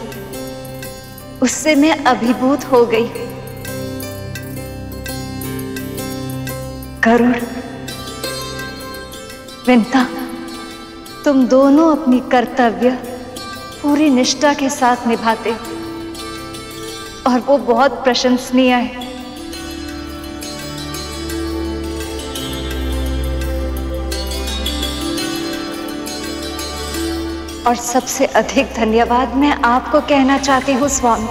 उससे मैं अभिभूत हो गई गरुड़ विंता तुम दोनों अपनी कर्तव्य, पूरी निष्ठा के साथ निभाते और वो बहुत प्रशंसनीय है। और सबसे अधिक धन्यवाद मैं आपको कहना चाहती हूँ, स्वामी।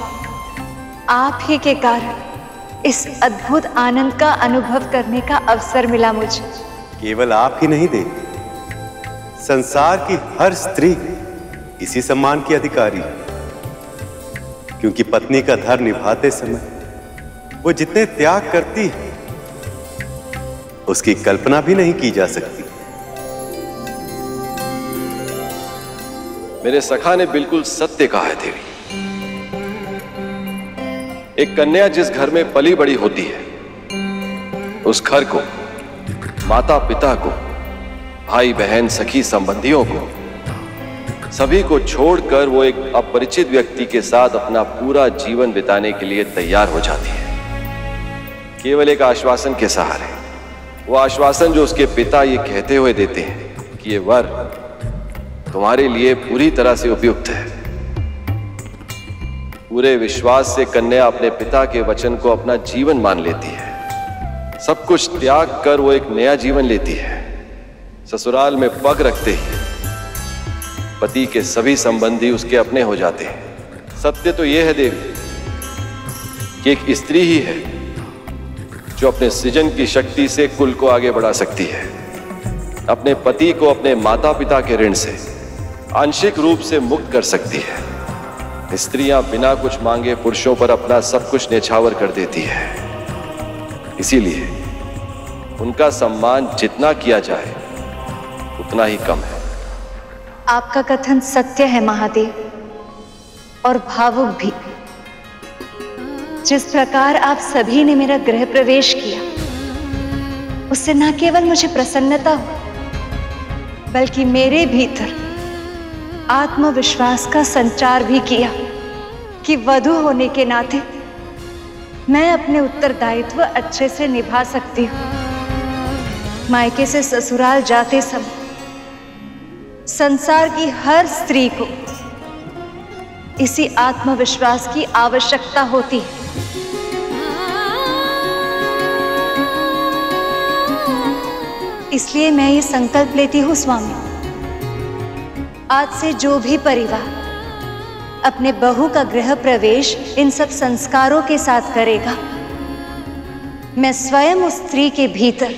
आप ही के कारण इस अद्भुत आनंद का अनुभव करने का अवसर मिला मुझे। केवल आप ही नहीं देते संसार की हर स्त्री इसी सम्मान की अधिकारी है। क्योंकि पत्नी का धर्म निभाते समय वो जितने त्याग करती है, उसकी कल्पना भी नहीं की जा सकती। मेरे सखा ने बिल्कुल सत्य कहा है देवी। एक कन्या जिस घर में पली बड़ी होती है, उस घर को माता पिता को भाई बहन सखी, संबंधियों को, सभी को छोड़कर वो एक अपरिचित व्यक्ति के साथ अपना पूरा जीवन बिताने के लिए तैयार हो जाती है। केवल एक आश्वासन के सहारे, वो आश्वासन जो उसके पिता ये कहते हुए देते हैं कि ये वर तुम्हारे लिए पूरी तरह से उपयुक्त है। पूरे विश्वास से कन्या अपने पिता के वचन को अपना जीवन मान लेती है। सब कुछ त्याग कर वो एक नया जीवन लेती है। ससुराल में पग रखते ही पति के सभी संबंधी उसके अपने हो जाते हैं। सत्य तो यह है देवी कि एक स्त्री ही है जो अपने सृजन की शक्ति से कुल को आगे बढ़ा सकती है। अपने पति को अपने माता पिता के ऋण से आंशिक रूप से मुक्त कर सकती है। स्त्रियाँ बिना कुछ मांगे पुरुषों पर अपना सब कुछ नेछावर कर देती है। इसीलिए उनका सम्मान जितना किया जाए, उतना ही कम है। आपका कथन सत्य है, महादेव, और भावुक भी। जिस प्रकार आप सभी ने मेरा गृह प्रवेश किया, उससे न केवल मुझे प्रसन्नता हो, बल्कि मेरे भीतर आत्मविश्वास का संचार भी किया कि वधु होने के नाते मैं अपने उत्तरदायित्व अच्छे से निभा सकती हूँ। मायके से ससुराल जाते समय संसार की हर स्त्री को इसी आत्मविश्वास की आवश्यकता होती है। इसलिए मैं ये संकल्प लेती हूँ, स्वामी। आज से जो भी परिवार अपने बहू का गृह प्रवेश इन सब संस्कारों के साथ करेगा, मैं स्वयं उस स्त्री के भीतर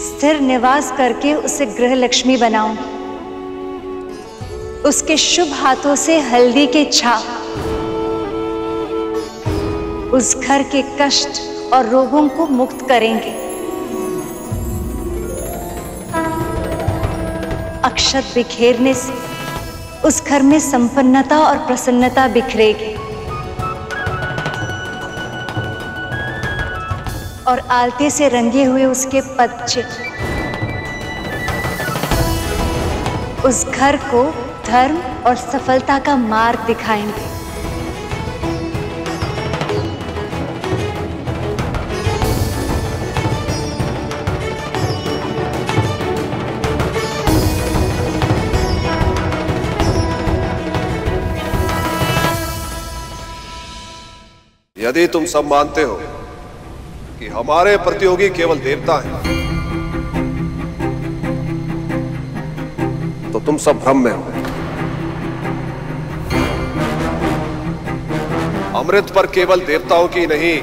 स्थिर निवास करके उसे गृह लक्ष्मी बनाऊँ उसके शुभ हाथों से हल्दी के छाप, उस घर के कष्ट और रोगों को मुक्त करेंगे। अक्षत बिखेरने से उस घर में संपन्नता और प्रसन्नता बिखरेगी। और आलते से रंगे हुए उसके पदचित उस घर को धर्म और सफलता का मार्ग दिखाएँगे। यदि तुम सब मानते हो कि हमारे प्रतियोगी केवल देवता हैं तो तुम सब भ्रम में हो। अमृत पर केवल देवताओं की नहीं,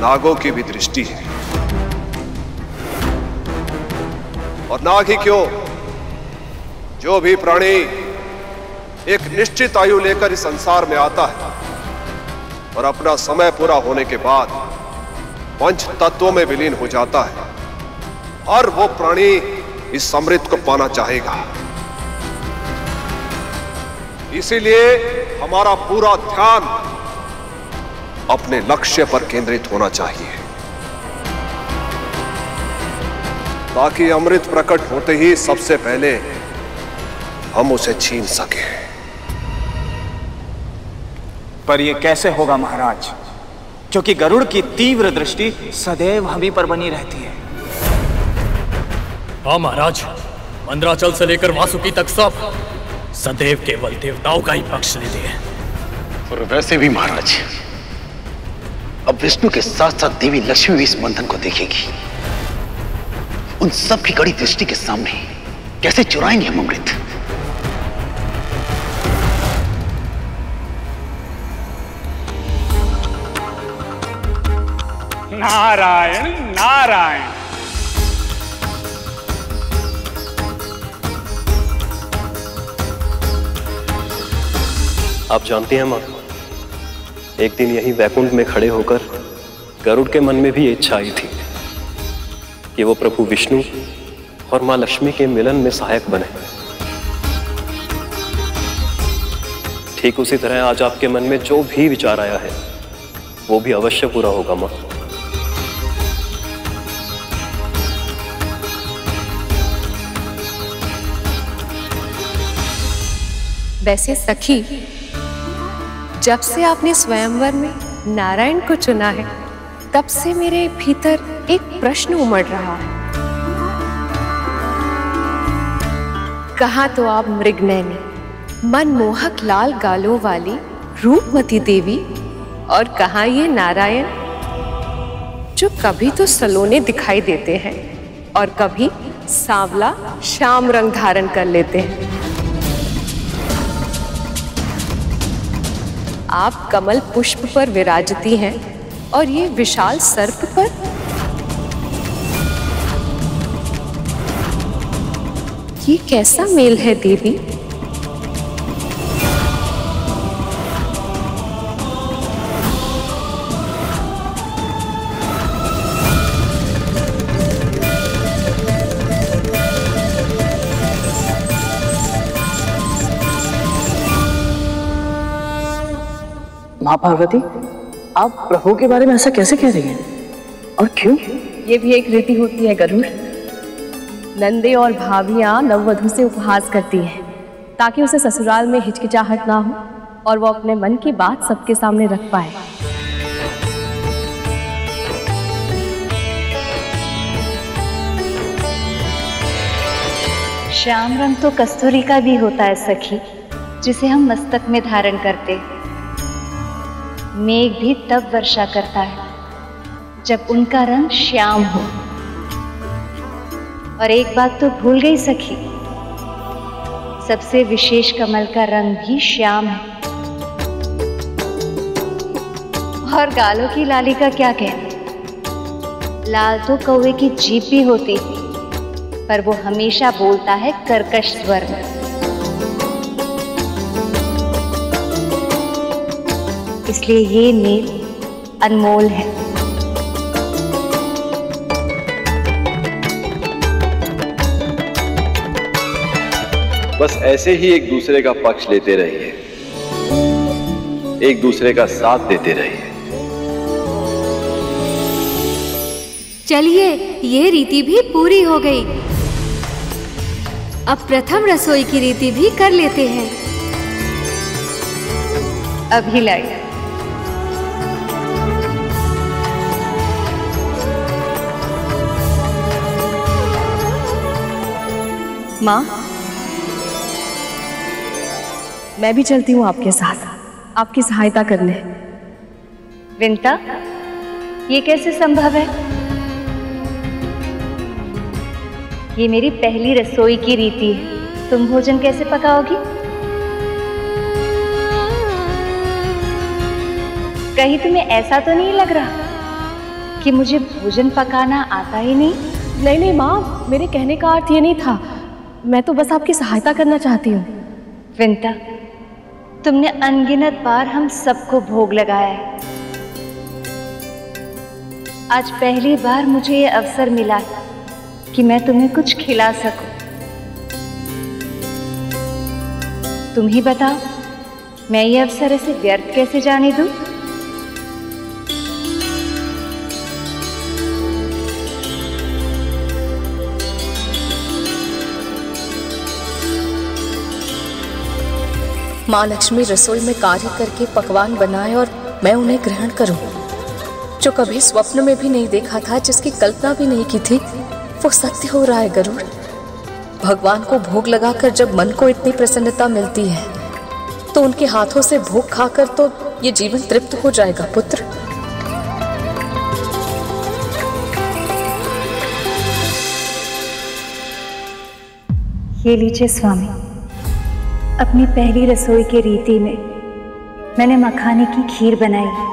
नागों की भी दृष्टि है। और नाग ही क्यों? जो भी प्राणी एक निश्चित आयु लेकर इस संसार में आता है और अपना समय पूरा होने के बाद पंच तत्वों में विलीन हो जाता है और वो प्राणी इस अमृत को पाना चाहेगा। इसीलिए हमारा पूरा ध्यान अपने लक्ष्य पर केंद्रित होना चाहिए। ताकि अमृत प्रकट होते ही सबसे पहले हम उसे छीन सके। पर यह कैसे होगा महाराज? क्योंकि गरुड़ की तीव्र दृष्टि सदैव हम ही पर बनी रहती है। हाँ महाराज मंद्राचल से लेकर वासुकी तक सब सदैव केवल देवताओं का ही पक्ष लेते हैं। और वैसे भी महाराज अब विष्णु के साथ साथ देवी लक्ष्मी भी इस बंधन को देखेगी। उन सब की कड़ी दृष्टि के सामने कैसे चुराएँगे हम अमृत? नारायण नारायण। आप जानते हैं, माँ, एक दिन यही वैकुंठ में खड़े होकर गरुड़ के मन में भी इच्छा आई थी कि वो प्रभु विष्णु और माँ लक्ष्मी के मिलन में सहायक बने। ठीक उसी तरह आज आपके मन में जो भी विचार आया है, वो भी अवश्य पूरा होगा, माँ। वैसे सखी, जब से आपने स्वयंवर में नारायण को चुना है, तब से मेरे भीतर एक प्रश्न उमड़ रहा है। कहा तो आप मृगनैनी मनमोहक लाल गालों वाली रूपमती देवी, और कहा ये नारायण, जो कभी तो सलोने दिखाई देते हैं, और कभी सांवला श्याम रंग धारण कर लेते हैं। आप कमल पुष्प पर विराजती हैं और ये विशाल सर्प पर? ये कैसा मेल है देवी माँ पार्वती। आप प्रभु के बारे में ऐसा कैसे कह रही हैं? और क्यों? ये भी एक रीति होती है गरुड़। नंदे और भाभियाँ नववधु से उपहास करती हैं ताकि उसे ससुराल में हिचकिचाहट ना हो और वो अपने मन की बात सबके सामने रख पाए। श्याम रंग तो कस्तूरी का भी होता है सखी जिसे हम मस्तक में धारण करते। मेघ भी तब वर्षा करता है, जब उनका रंग श्याम हो। और एक बात तो भूल गई सखी, सबसे विशेष कमल का रंग भी श्याम है। और गालों की लाली का क्या कहना लाल तो कौवे की जीप भी होती है पर वो हमेशा बोलता है कर्कश स्वर में। इसलिए ये मेल अनमोल है। बस ऐसे ही एक दूसरे का पक्ष लेते रहिए। एक दूसरे का साथ देते रहिए। चलिए ये रीति भी पूरी हो गई। अब प्रथम रसोई की रीति भी कर लेते हैं। अभी लाई माँ। मैं भी चलती हूँ आपके साथ। आपकी सहायता करने। विंता ये कैसे संभव है? ये मेरी पहली रसोई की रीति है। तुम भोजन कैसे पकाओगी? कहीं तुम्हें ऐसा तो नहीं लग रहा कि मुझे भोजन पकाना आता ही नहीं? नहीं नहीं माँ मेरे कहने का अर्थ ये नहीं था मैं तो बस आपकी सहायता करना चाहती हूँ विंता, तुमने अनगिनत बार हम सबको भोग लगाया है आज पहली बार मुझे ये अवसर मिला कि मैं तुम्हें कुछ खिला सकूँ। तुम ही बताओ, मैं ये अवसर ऐसे व्यर्थ कैसे जाने दूँ? माँ लक्ष्मी रसोई में कार्य करके पकवान बनाए और मैं उन्हें ग्रहण करूँ। जो कभी स्वप्न में भी नहीं देखा था, जिसकी कल्पना भी नहीं की थी, वो सत्य हो रहा है गरुड़। भगवान को भोग लगाकर जब मन को इतनी प्रसन्नता मिलती है तो उनके हाथों से भोग खाकर तो ये जीवन तृप्त हो जाएगा, पुत्र। ये लीजिए स्वामी। अपनी पहली रसोई के रीति में मैंने मखाने की खीर बनाई।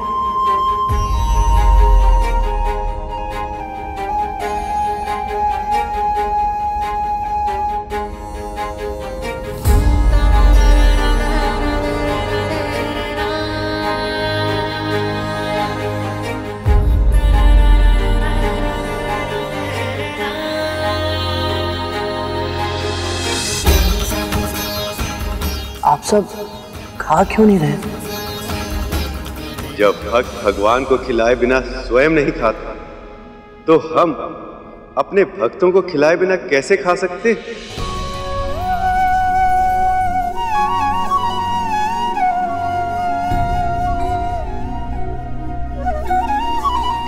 सब खा क्यों नहीं रहे? जब भक्त भगवान को खिलाए बिना स्वयं नहीं खाता तो हम अपने भक्तों को खिलाए बिना कैसे खा सकते?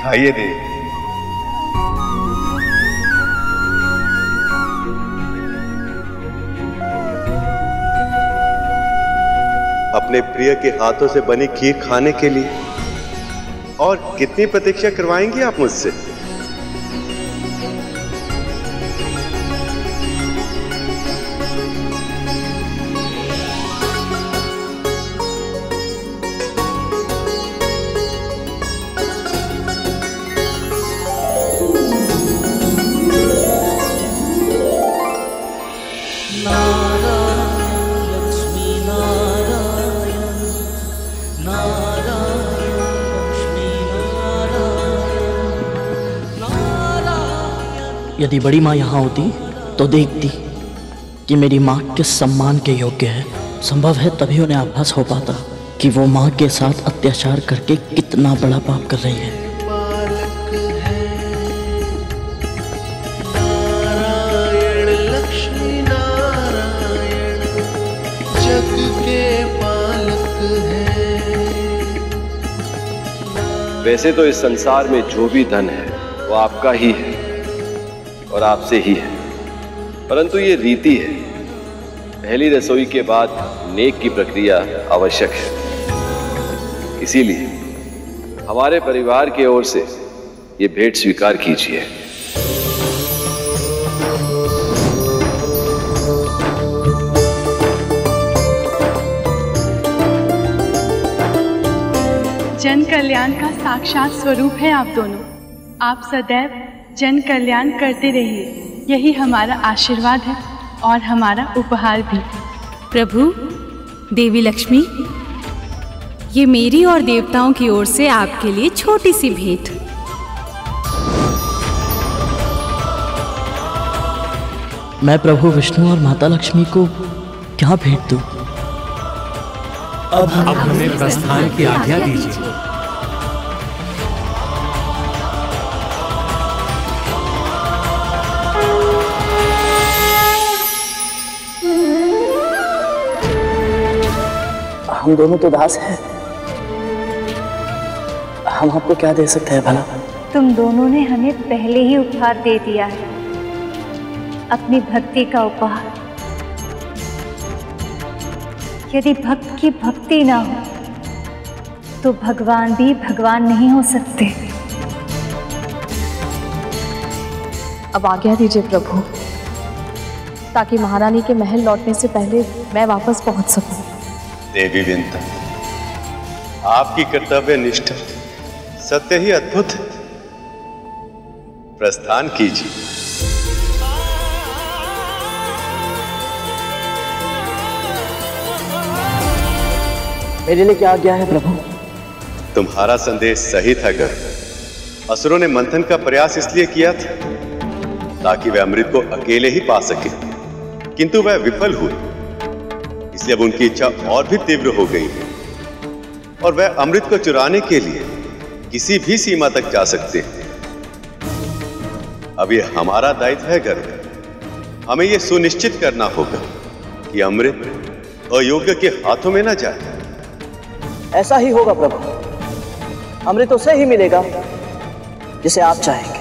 खाइए दे अपने प्रिय के हाथों से बनी खीर खाने के लिए। और कितनी प्रतीक्षा करवाएँगी आप मुझसे? यदि बड़ी माँ यहाँ होती तो देखती कि मेरी माँ किस सम्मान के योग्य है। संभव है तभी उन्हें आभास हो पाता कि वो माँ के साथ अत्याचार करके कितना बड़ा पाप कर रही है। नारायण लक्ष्मी नारायण जग के पालक हैं। वैसे तो इस संसार में जो भी धन है वो आपका ही है। और आपसे ही है। परंतु ये रीति है। पहली रसोई के बाद नेक की प्रक्रिया आवश्यक है। इसीलिए हमारे परिवार की ओर से ये भेंट स्वीकार कीजिए। जन कल्याण का साक्षात स्वरूप है आप दोनों। आप सदैव जन कल्याण करते रहिए। यही हमारा आशीर्वाद है और हमारा उपहार भी। प्रभु देवी लक्ष्मी ये मेरी और देवताओं की ओर से आपके लिए छोटी सी भेंट। मैं प्रभु विष्णु और माता लक्ष्मी को क्या भेंट दूँ? अब हमें प्रस्थान की आज्ञा दीजिए। हम दोनों तो दास हैं। हम आपको क्या दे सकते हैं भला? तुम दोनों ने हमें पहले ही उपहार दे दिया है। अपनी भक्ति का उपहार। यदि भक्त की भक्ति ना हो तो भगवान भी भगवान नहीं हो सकते। अब आज्ञा दीजिए प्रभु ताकि महारानी के महल लौटने से पहले मैं वापस पहुँच सकूँ। देवी विंता। आपकी कर्तव्य निष्ठा सत्य ही अद्भुत। है प्रस्थान कीजिए। मेरे लिए क्या आज्ञा है प्रभु? तुम्हारा संदेश सही था गर असुरों ने मंथन का प्रयास इसलिए किया था ताकि वह अमृत को अकेले ही पा सके। किंतु वह विफल हुए। अब उनकी इच्छा और भी तीव्र हो गई है और वह अमृत को चुराने के लिए किसी भी सीमा तक जा सकते हैं। अब यह हमारा दायित्व है, गर्व। हमें यह सुनिश्चित करना होगा कि अमृत अयोग्य के हाथों में ना जाए। ऐसा ही होगा प्रभु। अमृत उसे ही मिलेगा जिसे आप चाहेंगे।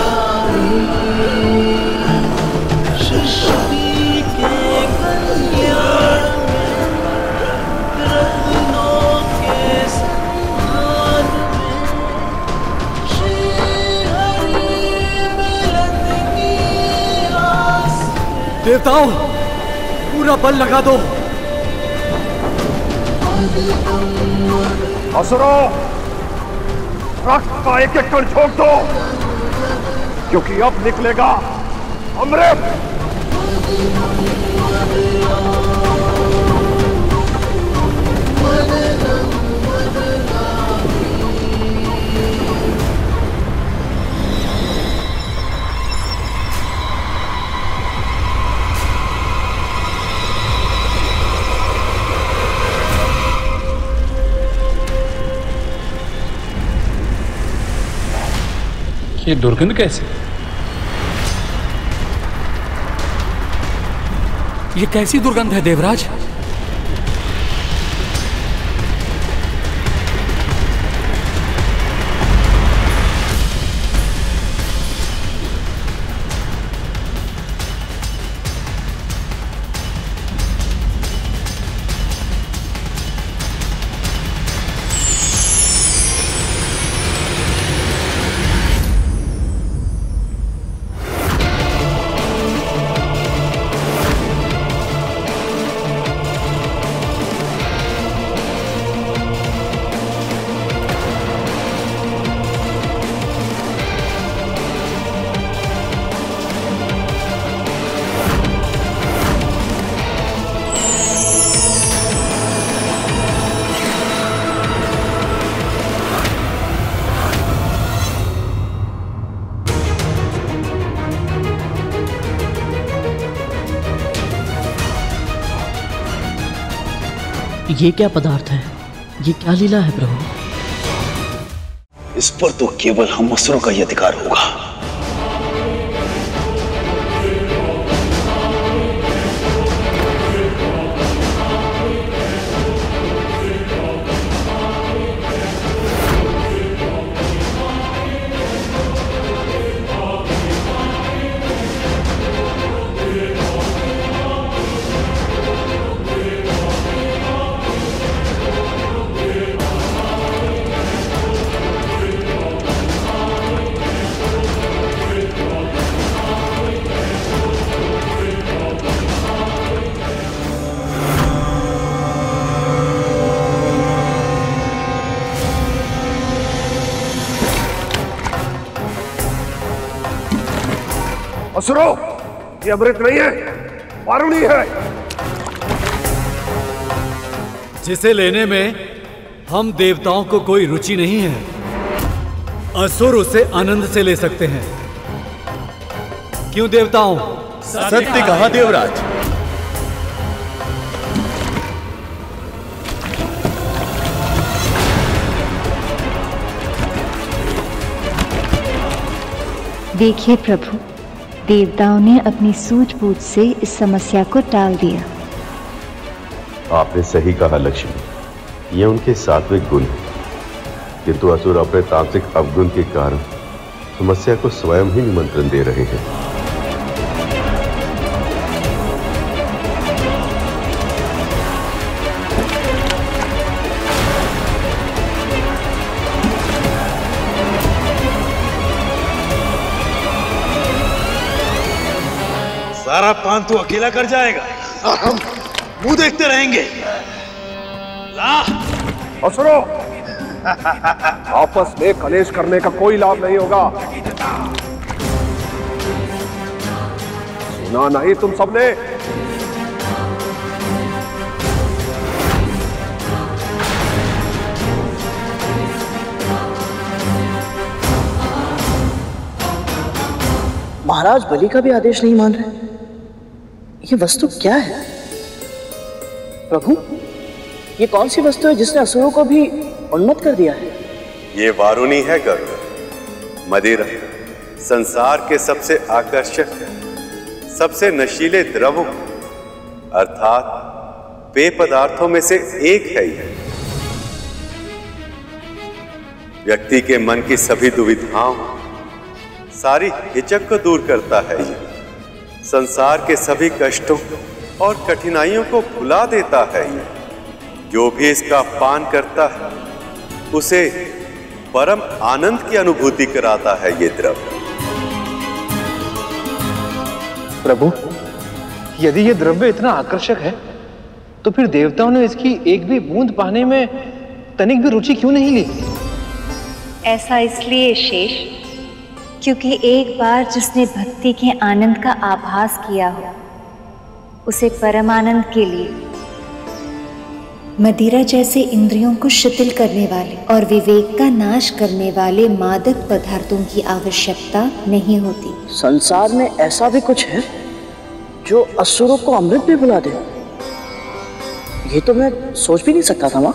देवताओं, पूरा बल लगा दो। असुरो, रक्त का एक एक कण छोड़ दो। क्योंकि अब निकलेगा अमृत। ये दुर्गंध कैसे? ये कैसी दुर्गंध है देवराज? ये क्या पदार्थ है? ये क्या लीला है प्रभु? इस पर तो केवल हम असुरों का ही अधिकार होगा। असुरो ये अमृत नहीं है वारुणी है। जिसे लेने में हम देवताओं को कोई रुचि नहीं है असुर उसे आनंद से ले सकते हैं। क्यों देवताओं? सत्य कहा देवराज। देखिए प्रभु देवताओं ने अपनी सूझबूझ से इस समस्या को टाल दिया। आपने सही कहा, लक्ष्मी। ये उनके सात्विक गुण है। किंतु असुर अपने तांत्रिक अवगुण के कारण समस्या को स्वयं ही निमंत्रण दे रहे हैं। पान तू अकेला कर जाएगा। और हम मुँह देखते रहेंगे। ला। असुरो आपस में कलेश करने का कोई लाभ नहीं होगा। सुना नहीं तुम सबने? महाराज बलि का भी आदेश नहीं मान रहे। ये वस्तु क्या है? प्रभु, ये कौन सी वस्तु है जिसने असुरों को भी उन्मत्त कर दिया है? ये वारुणी है, गरुड़। मदिरा संसार के सबसे आकर्षक सबसे नशीले द्रवों अर्थात, पेय पदार्थों में से एक है यह। व्यक्ति के मन की सभी दुविधाओं, सारी हिचक को दूर करता है ये संसार के सभी कष्टों और कठिनाइयों को भुला देता है। जो भी इसका पान करता है उसे परम आनंद की अनुभूति कराता है ये द्रव्य। प्रभु यदि ये द्रव्य इतना आकर्षक है तो फिर देवताओं ने इसकी एक भी बूंद पाने में तनिक भी रुचि क्यों नहीं ली? ऐसा इसलिए शेष क्योंकि एक बार जिसने भक्ति के आनंद का आभास किया हो उसे परम आनंद के लिए। मदिरा जैसे इंद्रियों को शिथिल करने वाले और विवेक का नाश करने वाले मादक पदार्थों की आवश्यकता नहीं होती। संसार में ऐसा भी कुछ है जो असुरों को अमृत में बुला दे? ये तो मैं सोच भी नहीं सकता था माँ।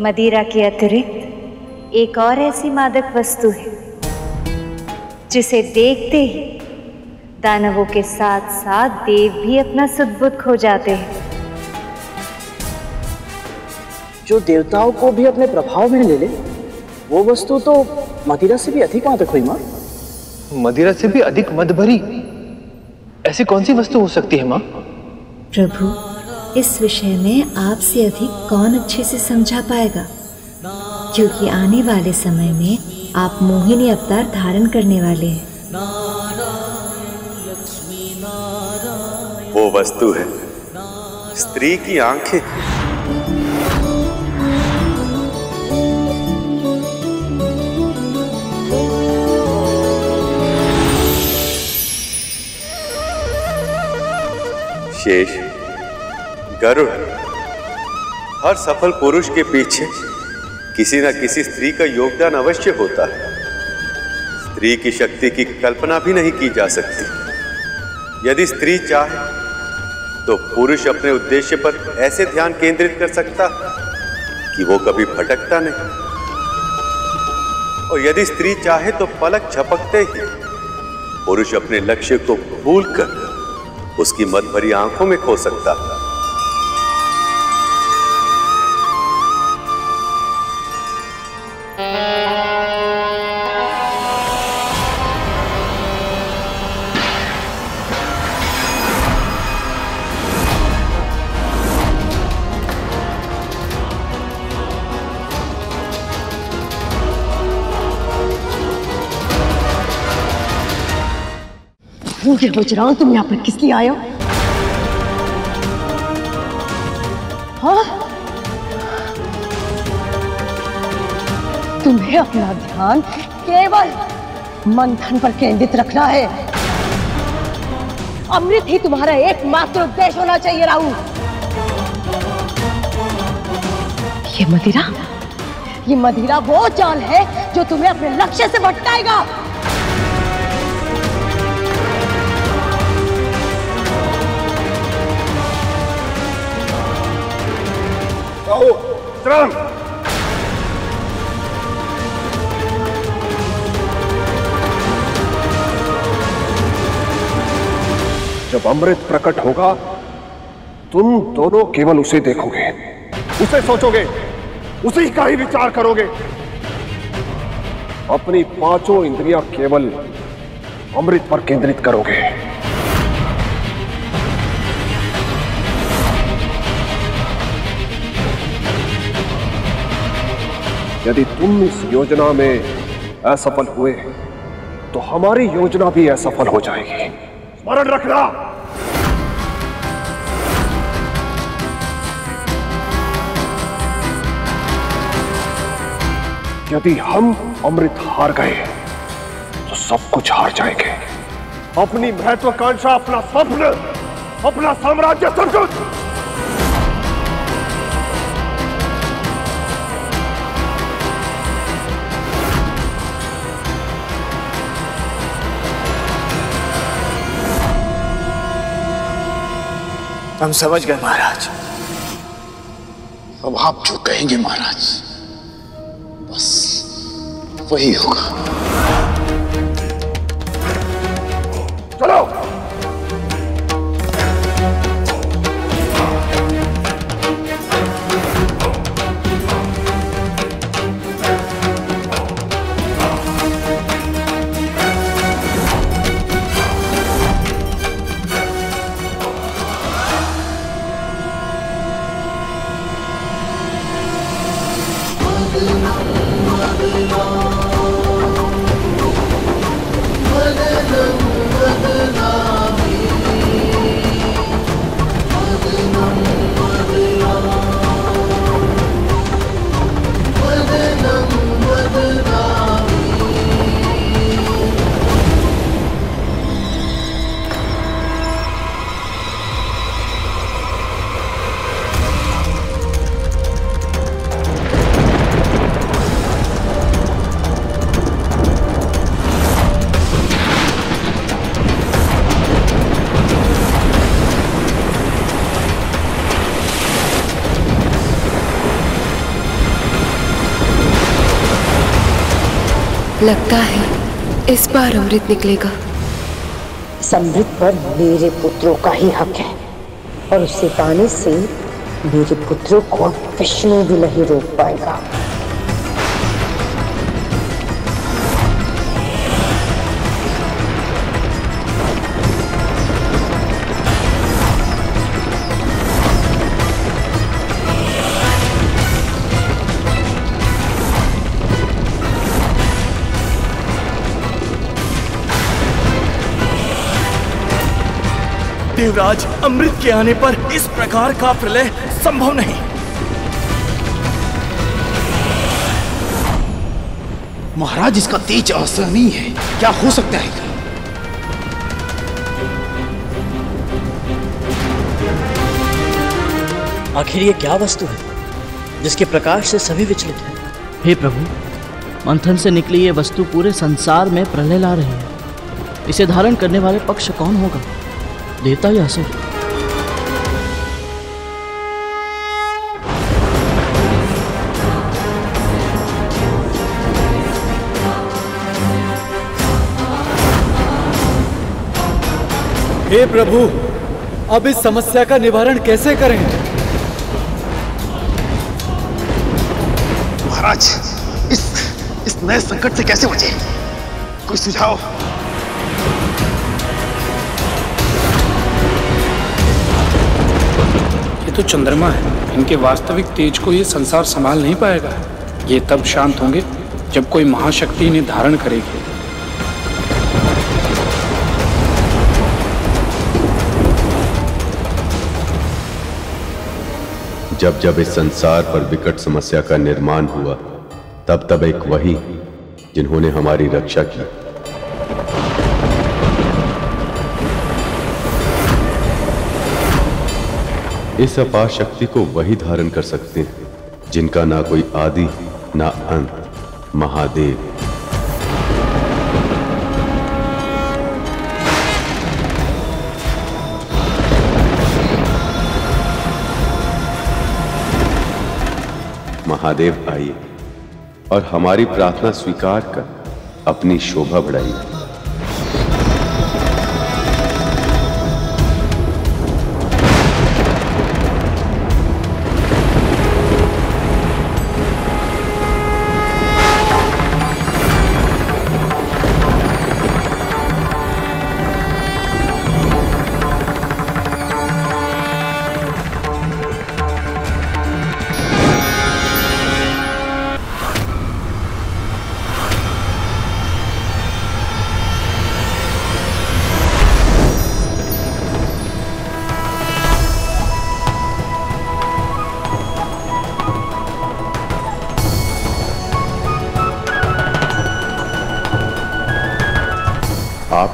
मदिरा के अतिरिक्त एक और ऐसी मादक वस्तु है जिसे देखते ही दानवों के साथ साथ देव भी अपना सुदबुद खो जाते हैं। जो देवताओं को भी अपने प्रभाव में ले ले वो वस्तु तो मदिरा से भी अधिक मादक हुई माँ। मदिरा से भी अधिक मद भरी ऐसी कौन सी वस्तु हो सकती है माँ? प्रभु इस विषय में आपसे अधिक कौन अच्छे से समझा पाएगा? क्योंकि आने वाले समय में आप मोहिनी अवतार धारण करने वाले हैं। वो वस्तु है। स्त्री की आँखें। शेष, गरुड़, हर सफल पुरुष के पीछे। किसी न किसी स्त्री का योगदान अवश्य होता है। स्त्री की शक्ति की कल्पना भी नहीं की जा सकती। यदि स्त्री चाहे तो पुरुष अपने उद्देश्य पर ऐसे ध्यान केंद्रित कर सकता कि वो कभी भटकता नहीं। और यदि स्त्री चाहे तो पलक झपकते ही पुरुष अपने लक्ष्य को भूलकर उसकी मत भरी आँखों में खो सकता मुझे बजरांग तुम यहाँ पर किस लिए आए हो? हाँ? तुम्हें अपना ध्यान केवल मंथन पर केंद्रित रखना है। अमृत ही तुम्हारा एकमात्र उद्देश्य होना चाहिए, राहुल। ये मदिरा? ये मदिरा वो जाल है जो तुम्हें अपने लक्ष्य से भटकाएगा। आओ विश्राम जब अमृत प्रकट होगा, तुम दोनों केवल उसे देखोगे। उसे सोचोगे, उसी का ही विचार करोगे। अपनी पाँचों इंद्रियाँ केवल अमृत पर केंद्रित करोगे। यदि तुम इस योजना में असफल हुए तो हमारी योजना भी असफल हो जाएगी। स्मरण रखना। यदि हम अमृत हार गए तो सब कुछ हार जाएँगे। अपनी महत्वाकांक्षा, अपना स्वप्न, अपना साम्राज्य सब कुछ हम समझ गए महाराज। अब आप जो कहेंगे महाराज बस वही होगा। चलो। लगता है, इस बार अमृत निकलेगा। समृद्ध पर मेरे पुत्रों का ही हक है, और उसे पाने से मेरे पुत्रों को विष्णु भी नहीं रोक पाएगा। देवराज अमृत के आने पर इस प्रकार का प्रलय संभव नहीं। महाराज इसका तेज असहनीय है। क्या हो सकता है? आखिर ये क्या वस्तु है जिसके प्रकाश से सभी विचलित हैं? हे प्रभु मंथन से निकली ये वस्तु पूरे संसार में प्रलय ला रही है। इसे धारण करने वाले पक्ष कौन होगा? देवता या असुर हे प्रभु अब इस समस्या का निवारण कैसे करें? महाराज इस इस नए संकट से कैसे बचे? कोई सुझाव? तो चंद्रमा है। इनके वास्तविक तेज को ये संसार संभाल नहीं पाएगा। ये तब शांत होंगे जब कोई महाशक्ति इन्हें धारण करेगी। जब जब इस संसार पर विकट समस्या का निर्माण हुआ, तब तब एक वही जिन्होंने हमारी रक्षा की। इस अपार शक्ति को वही धारण कर सकते हैं, जिनका ना कोई आदि, ना अंत, महादेव। महादेव, आइए, और हमारी प्रार्थना स्वीकार कर अपनी शोभा बढ़ाइए।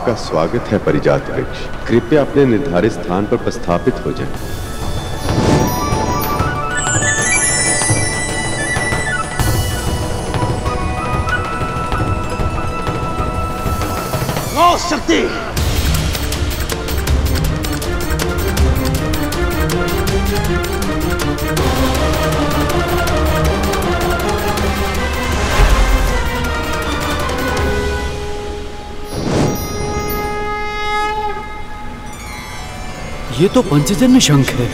आपका स्वागत है परिजात वृक्ष कृपया अपने निर्धारित स्थान पर प्रस्थापित हो जाएँ। शक्ति ये तो पंचजन्य शंख है।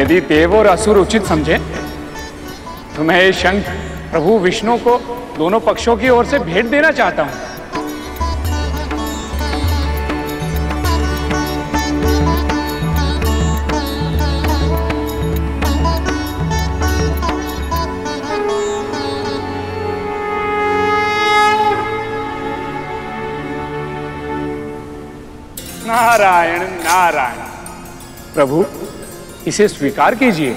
यदि देव और असुर उचित समझे तो मैं ये शंख प्रभु विष्णु को दोनों पक्षों की ओर से भेंट देना चाहता हूँ। नारायण नारायण। प्रभु इसे स्वीकार कीजिए।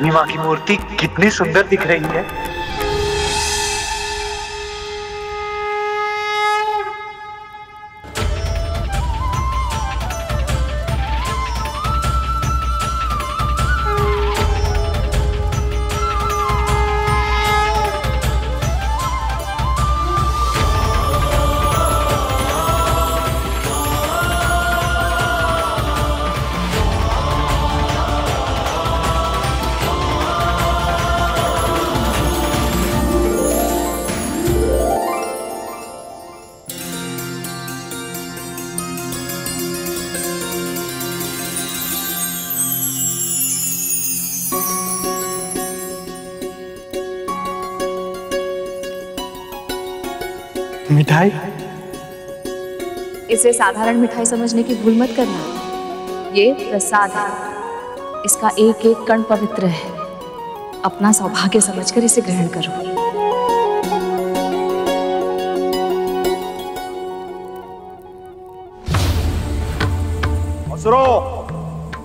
लक्ष्मी माँ की मूर्ति कितनी सुंदर दिख रही है। इसे साधारण मिठाई समझने की भूल मत करना। ये प्रसाद है। इसका एक एक कण पवित्र है। अपना सौभाग्य समझकर इसे ग्रहण करो।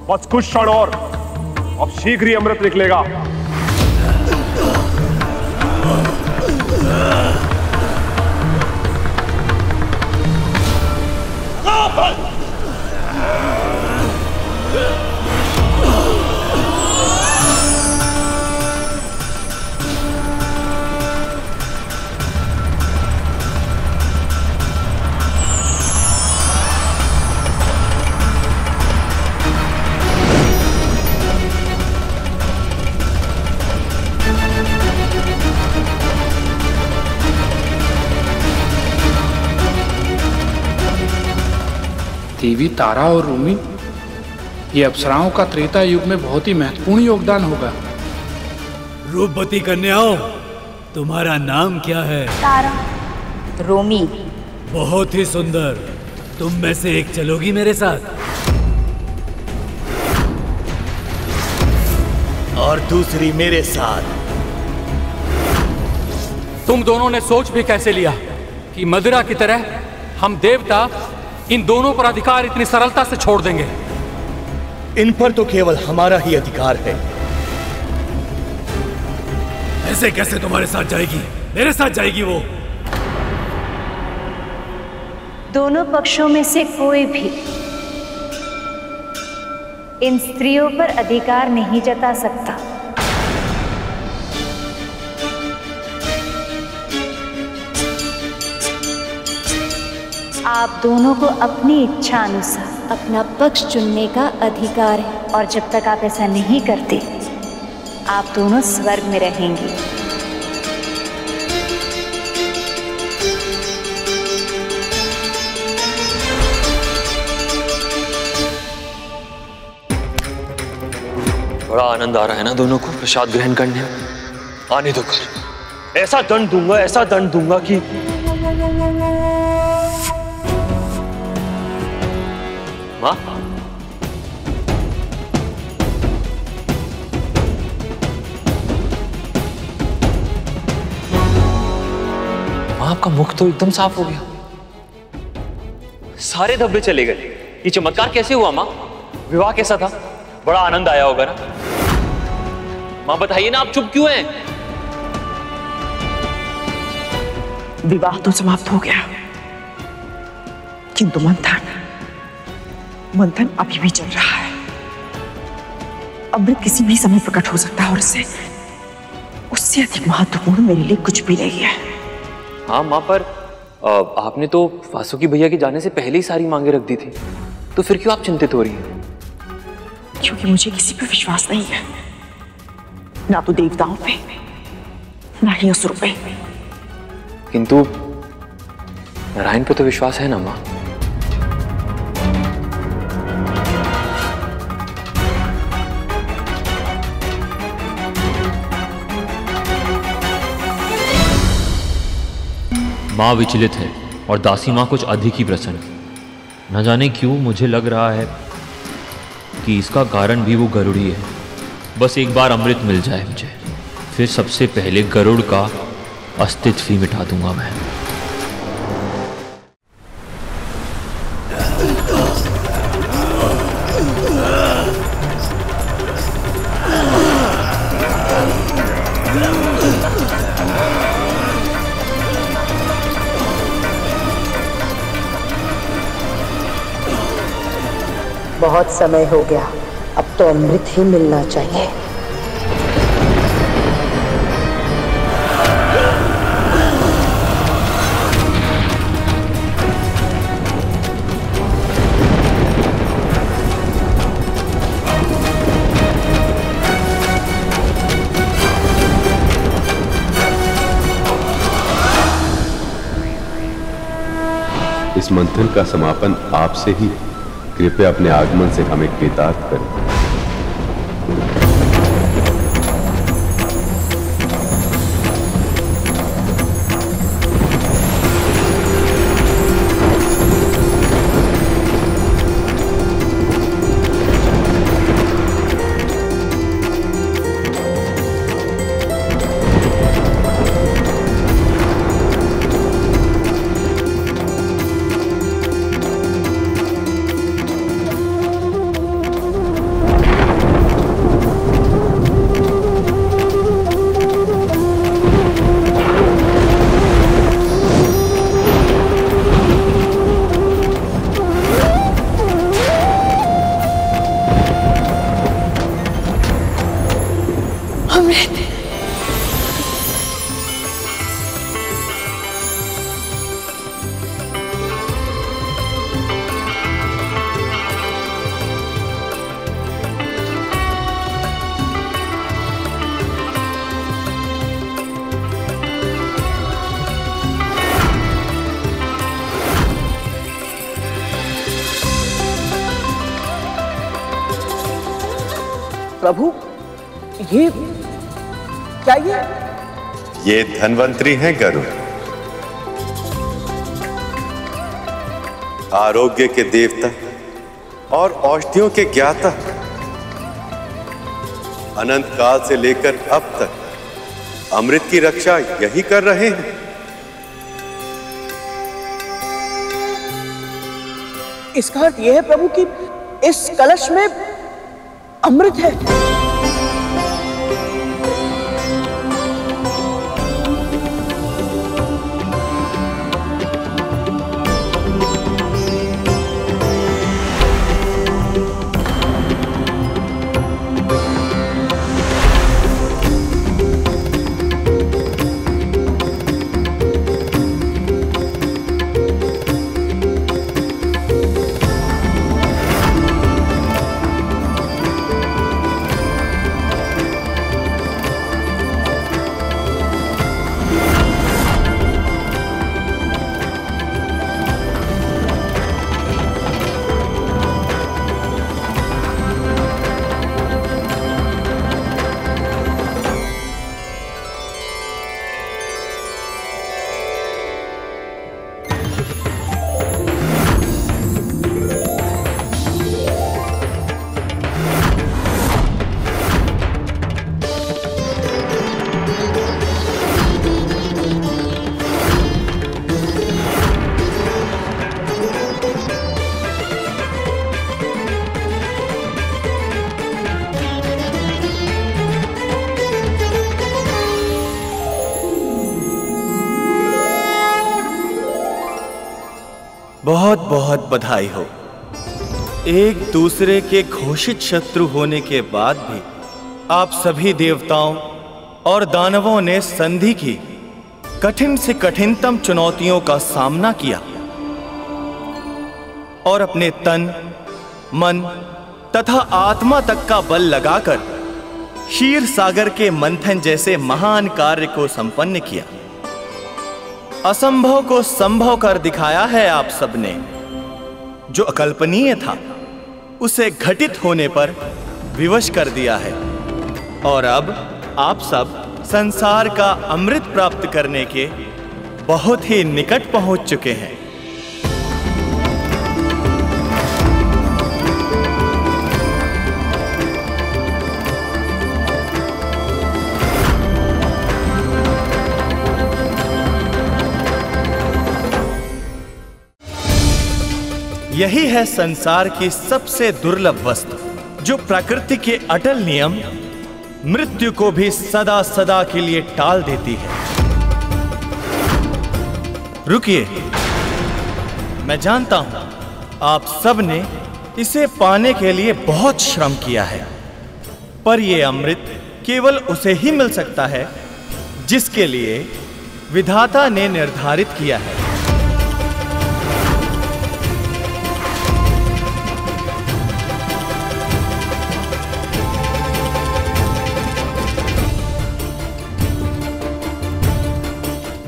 बस कुछ क्षण और। अब शीघ्र ही अमृत निकलेगा। देवी तारा और रूमी। ये अप्सराओं का त्रेता युग में बहुत ही महत्वपूर्ण योगदान होगा। रूपवती कन्याओं तुम्हारा नाम क्या है? तारा। रोमी। बहुत ही सुंदर। तुम में से एक चलोगी मेरे साथ। और दूसरी मेरे साथ। तुम दोनों ने सोच भी कैसे लिया कि मदिरा की तरह हम देवता इन दोनों पर अधिकार इतनी सरलता से छोड़ देंगे। इन पर तो केवल हमारा ही अधिकार है। ऐसे कैसे तुम्हारे साथ जाएगी? मेरे साथ जाएगी वो। दोनों पक्षों में से कोई भी इन स्त्रियों पर अधिकार नहीं जता सकता। आप दोनों को अपनी इच्छा अनुसार, अपना पक्ष चुनने का अधिकार है। और जब तक आप ऐसा नहीं करते, आप दोनों स्वर्ग में रहेंगे। बड़ा आनंद आ रहा है ना दोनों को प्रसाद ग्रहण करने आने दो, कर। ऐसा दंड दूँगा, ऐसा दंड दूँगा कि माँ माँ आपका मुख तो एकदम साफ़ हो गया। सारे धब्बे चले गए। ये चमत्कार कैसे हुआ माँ? विवाह कैसा था? बड़ा आनंद आया होगा ना? माँ बताइए ना आप चुप क्यों हैं? विवाह तो समाप्त हो गया। किंतु मंथन मंथन अभी भी चल रहा है। अमृत किसी भी समय प्रकट हो सकता है और उससे उससे अधिक महत्वपूर्ण मेरे लिए कुछ भी नहीं है। हाँ माँ पर आ, आपने तो वासुकी भैया के जाने से पहले ही सारी मांगे रख दी थी। तो फिर क्यों आप चिंतित हो रही हैं? क्योंकि मुझे किसी पर विश्वास नहीं है। ना तो देवताओं पे ना ही असुर पे। किंतु नारायण पे तो विश्वास है ना माँ? माँ विचलित है और दासी माँ कुछ अधिक ही प्रसन्न। न जाने क्यों मुझे लग रहा है कि इसका कारण भी वो गरुड़ी है। बस एक बार अमृत मिल जाए मुझे, फिर सबसे पहले गरुड़ का अस्तित्व ही मिटा दूँगा मैं। बहुत समय हो गया। अब तो अमृत ही मिलना चाहिए। इस मंथन का समापन आपसे ही कृपया अपने आगमन से हमें कृतार्थ करें। धनवंतरी हैं गरुड़। आरोग्य के देवता और औषधियों के ज्ञाता। अनंत काल से लेकर अब तक अमृत की रक्षा यही कर रहे हैं। इसका अर्थ यह है प्रभु कि इस कलश में अमृत है। बहुत बहुत बधाई हो। एक दूसरे के घोषित शत्रु होने के बाद भी आप सभी देवताओं और दानवों ने संधि की, कठिन से कठिनतम चुनौतियों का सामना किया। और अपने तन, मन तथा आत्मा तक का बल लगाकर क्षीर सागर के मंथन जैसे महान कार्य को संपन्न किया। असंभव को संभव कर दिखाया है आप सबने। जो अकल्पनीय था, उसे घटित होने पर विवश कर दिया है। और अब आप सब संसार का अमृत प्राप्त करने के बहुत ही निकट पहुँच चुके हैं। यही है संसार की सबसे दुर्लभ वस्तु, जो प्रकृति के अटल नियम मृत्यु को भी सदा सदा के लिए टाल देती है। रुकिए। मैं जानता हूँ, आप सबने इसे पाने के लिए बहुत श्रम किया है, पर यह अमृत केवल उसे ही मिल सकता है, जिसके लिए विधाता ने निर्धारित किया है।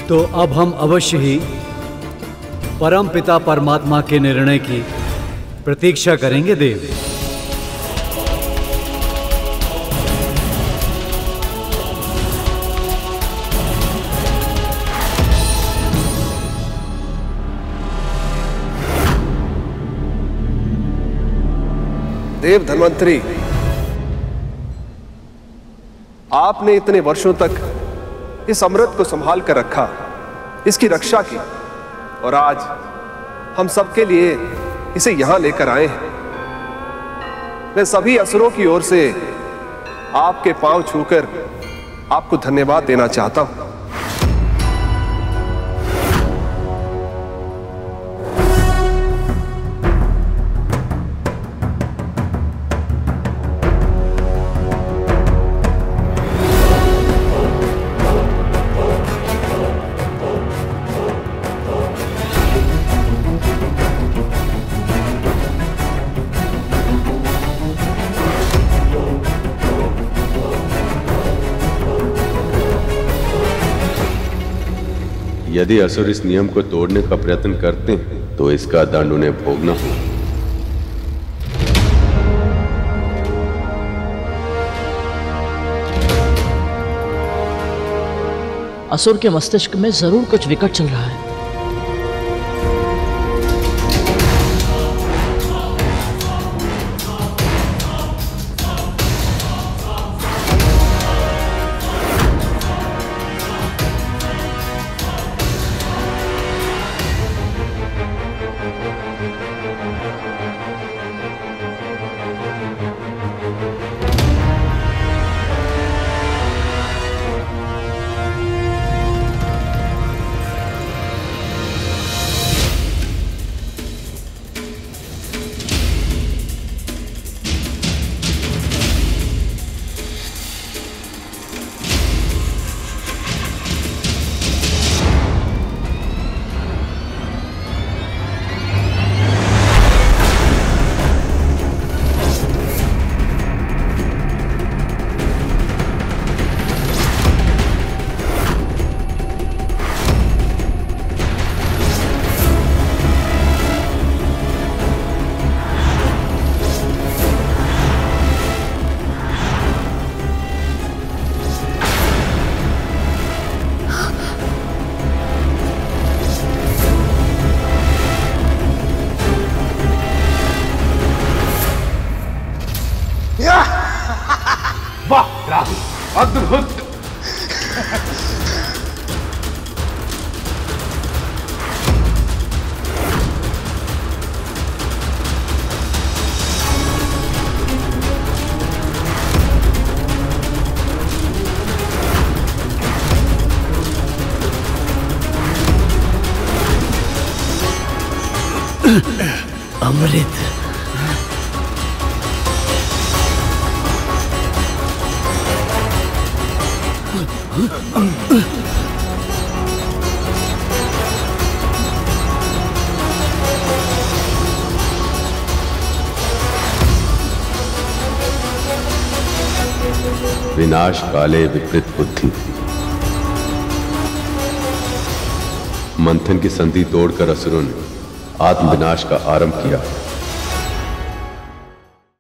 तो अब हम अवश्य ही परम पिता परमात्मा के निर्णय की प्रतीक्षा करेंगे, देव। देव धन्वंतरी, आपने इतने वर्षों तक इस अमृत को संभाल कर रखा, इसकी रक्षा की। और आज हम सबके लिए इसे यहाँ लेकर आए हैं। मैं सभी असुरों की ओर से आपके पाँव छूकर आपको धन्यवाद देना चाहता हूँ। यदि असुर इस नियम को तोड़ने का प्रयत्न करते हैं तो इसका दंड उन्हें भोगना होगा। असुर के मस्तिष्क में ज़रूर कुछ विकट चल रहा है। काले विपरीत बुद्धि। मंथन की संधि तोड़कर असुरों ने आत्मविनाश का आरंभ किया।